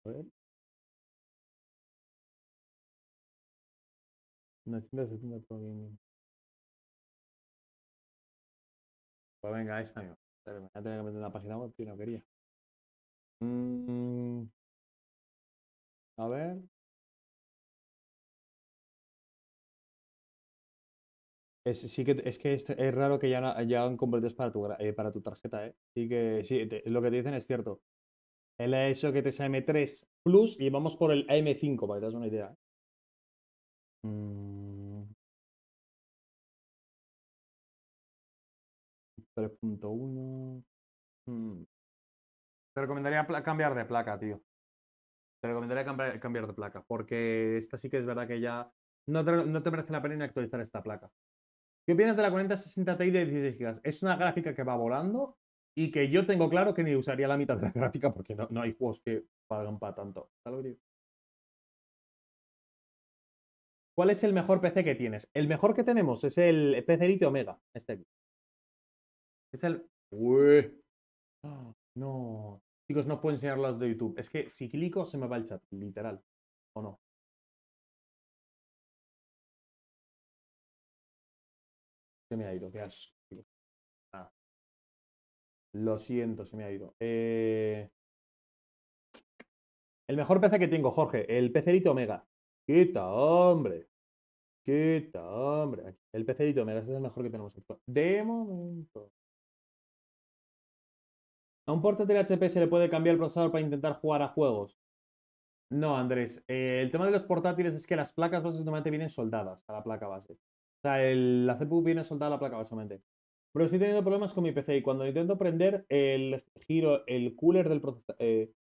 A ver. 970 Pro Gaming. Pues venga, esta. Me voy a tener que meter en la página web, tío, no quería. Mm, a ver. Es, sí que, es que es, es raro que ya, ya hagan convertidos para tu, eh, para tu tarjeta, ¿eh? Sí que sí, lo que te dicen es cierto. Él ha hecho que te sea M3 Plus y vamos por el M5, para que te das una idea. Mm. 3.1. Mm. Te recomendaría cambiar de placa, tío. Te recomendaría cambiar, de placa, porque esta sí que es verdad que ya no te, no te merece la pena actualizar esta placa. ¿Qué opinas de la 4060 Ti de 16 GB? Es una gráfica que va volando y que yo tengo claro que ni usaría la mitad de la gráfica porque no, no hay juegos que pagan para tanto. ¿Cuál es el mejor PC que tienes? El mejor que tenemos es el PC Elite Omega. Este aquí. Es el. Uy. No. Chicos, no puedo enseñar los de YouTube. Es que si clico se me va el chat, literal. ¿O no? Se me ha ido, qué asco. Ah. Lo siento, se me ha ido. Eh... El mejor PC que tengo, Jorge, el PC Omega. Quita, hombre. Quita, hombre. El PC Omega, este es el mejor que tenemos. De momento. ¿A un portátil HP se le puede cambiar el procesador para intentar jugar a juegos? No, Andrés. Eh, el tema de los portátiles es que las placas bases normalmente vienen soldadas a la placa base. Sea, la CPU viene soldada a la placa básicamente. Pero estoy teniendo problemas con mi PC y cuando intento prender el giro, el cooler del procesador, eh,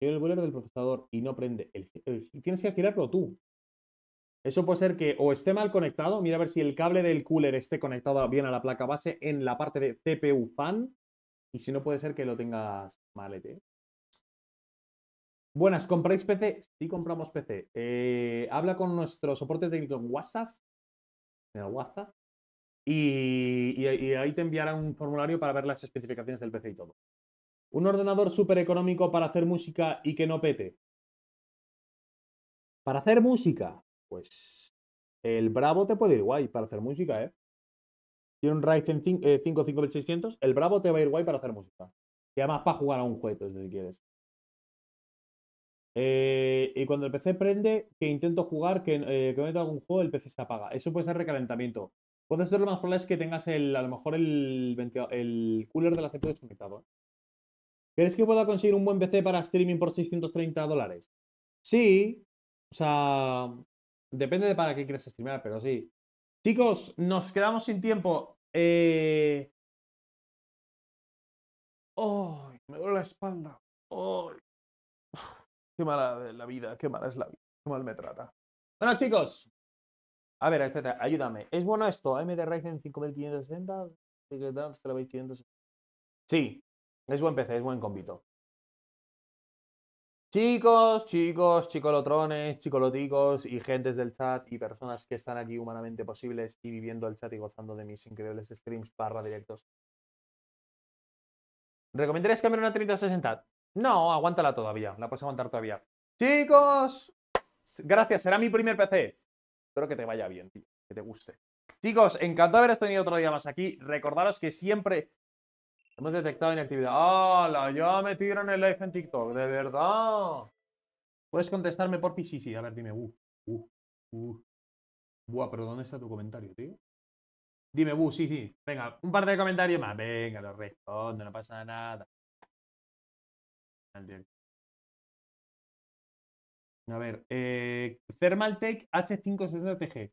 el cooler del procesador y no prende, el, tienes que girarlo tú. Eso puede ser que o esté mal conectado, mira a ver si el cable del cooler esté conectado bien a la placa base en la parte de CPU fan y si no, puede ser que lo tengas malete. Buenas, ¿compráis PC? Sí, compramos PC. Eh, habla con nuestro soporte técnico en WhatsApp. En WhatsApp. Y, ahí te enviarán un formulario para ver las especificaciones del PC y todo. Un ordenador súper económico para hacer música y que no pete. Para hacer música, pues el Bravo te puede ir guay para hacer música, ¿eh? tiene un Ryzen 5, eh, 5600, el Bravo te va a ir guay para hacer música. Y además para jugar a un juego, si quieres. Eh, y cuando el PC prende, que intento jugar, que, eh, meto algún juego, el PC se apaga. Eso puede ser recalentamiento. Puede ser lo más probable es que tengas el, a lo mejor el, el cooler de la CPU desconectado. ¿eh? ¿Crees que pueda conseguir un buen PC para streaming por 630 dólares? Sí. O sea, depende de para qué quieras streamar, pero sí. Chicos, nos quedamos sin tiempo. Eh... Me duele la espalda. ¡Oh! Qué mala la vida, qué mala es la vida. Qué mal me trata. Bueno, chicos. A ver, espera, ayúdame. ¿Es bueno esto? AMD Ryzen 5560? Sí, es buen PC, es buen convito. Chicos, chicos, chicolotrones, chicoloticos y gentes del chat y personas que están aquí humanamente posibles y viviendo el chat y gozando de mis increíbles streams barra directos. ¿Recomendarías cambiar una 3060? No, aguántala todavía, la puedes aguantar todavía. Chicos, gracias, será mi primer PC. Espero que te vaya bien, tío, que te guste. Chicos, encantado de haberos tenido otro día más aquí. Recordaros que siempre Hemos detectado inactividad. ¡Hala! Ya me tiran el live en TikTok, de verdad. ¿Puedes contestarme por ti? Sí, sí, a ver, dime. Uh, uh, uh. Buah, pero ¿dónde está tu comentario, tío? Dime, uh, sí, sí. Venga, un par de comentarios más. Venga, lo respondo, no pasa nada. A ver, eh, Thermaltake H570TG.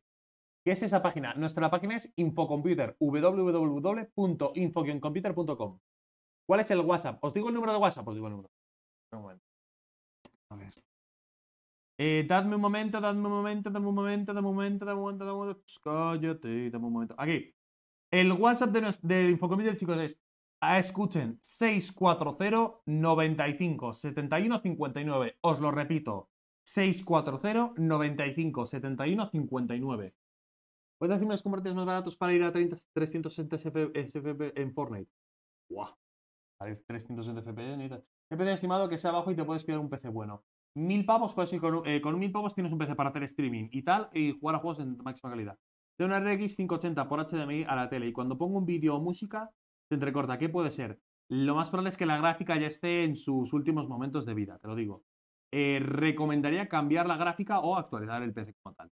¿Qué es esa página? Nuestra página es Infocomputer, www.infocomputer.com. ¿Cuál es el WhatsApp? ¿Os digo el número de WhatsApp? Os digo el número. Un. A ver. Eh, dadme un momento, dadme un momento, dame un momento, dame un momento, dame un momento, dame un momento. Cállate, dame un momento. Aquí. El WhatsApp de, del Infocomputer, chicos, es. Ah, escuchen, 640 95 71 59. Os lo repito. 640 95 71 59. ¿Puedes decirme los componentes más baratos para ir a 30, 360 FPS en Fortnite? ¡Guau! A 360 FPS He pedido estimado que sea bajo y te puedes pillar un PC bueno. Mil pavos, puedes ir con, eh, con mil pavos tienes un PC para hacer streaming y tal, y jugar a juegos en máxima calidad. Tengo una RX 580 por HDMI a la tele y cuando pongo un vídeo o música, se entrecorta. ¿Qué puede ser? Lo más probable es que la gráfica ya esté en sus últimos momentos de vida, te lo digo. Eh, recomendaría cambiar la gráfica o actualizar el PC como tal.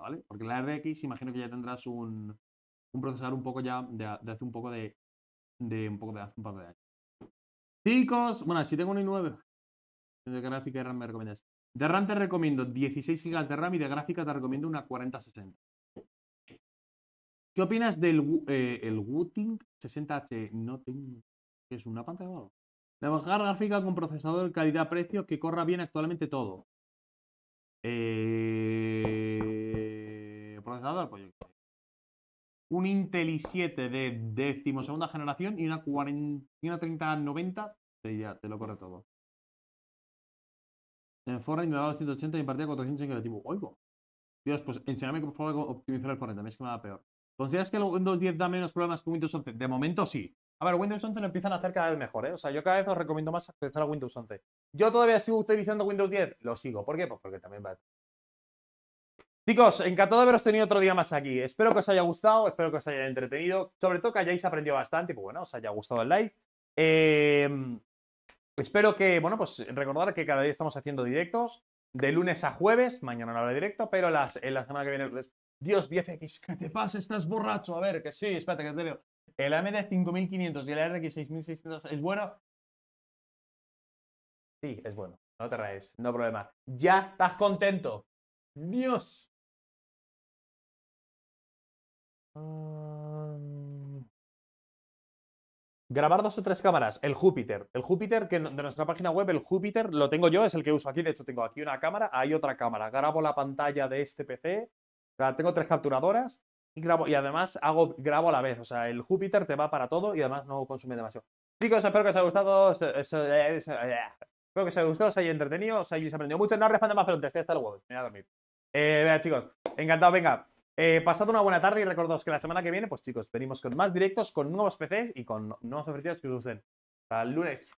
¿vale? Porque la RX imagino que ya tendrás un, un procesador un poco ya de, hace un poco de, de un poco de hace un par de años. Chicos, bueno, si tengo un i9 de gráfica de RAM me recomiendas. De RAM te recomiendo 16 GB de RAM y de gráfica te recomiendo una 4060. ¿Qué opinas del eh, el Wooting 60H? No tengo. ¿Es una pantalla o De bajar gráfica con procesador calidad-precio que corra bien actualmente todo. Eh, procesador, pues Un Intel i7 de decimosegunda generación y una, 40, una 3090, te, ya, te lo corre todo. En Fortnite me va a 280 y partida 400 en creativo. Oigo. Dios, pues enséñame cómo optimizar el ponente, es que me da peor. ¿Consideras que el Windows 10 da menos problemas que Windows 11? De momento sí. A ver, Windows 11 lo empiezan a hacer cada vez mejor, ¿eh? O sea, yo cada vez os recomiendo más actualizar a Windows 11. Yo todavía sigo utilizando Windows 10, lo sigo. ¿Por qué? Pues porque también va. Chicos, encantado de haberos tenido otro día más aquí. Espero que os haya gustado, espero que os haya entretenido, sobre todo que hayáis aprendido bastante y pues bueno, os haya gustado el live. Eh, espero que, bueno, pues recordar que cada día estamos haciendo directos de lunes a jueves, mañana no habrá directo, pero las, en la semana que viene Dios, 10X, ¿qué te pasa? ¿Estás borracho? A ver, que sí, espérate, que te veo. El AMD 5500 y el RX 6600 es bueno. Sí, es bueno. No te rayes, no problema. Ya estás contento. Dios. Grabar dos o tres cámaras. El Júpiter. El Júpiter, que de nuestra página web, el Júpiter lo tengo yo, es el que uso aquí. De hecho, tengo aquí una cámara, hay otra cámara. Grabo la pantalla de este PC tengo tres capturadoras y, grabo, y además hago, grabo a la vez. O sea, el Júpiter te va para todo y además no consume demasiado. Chicos, espero que os haya gustado. Eh, espero que os haya gustado, os haya entretenido, os hayáis aprendido mucho. No respondan más preguntas, estoy hasta luego. Me voy a dormir. Eh, vea, chicos, encantado, venga. Eh, pasad una buena tarde y recordaos que la semana que viene, pues chicos, venimos con más directos, con nuevos PCs y con nuevos ofertas que os gusten. Hasta el lunes.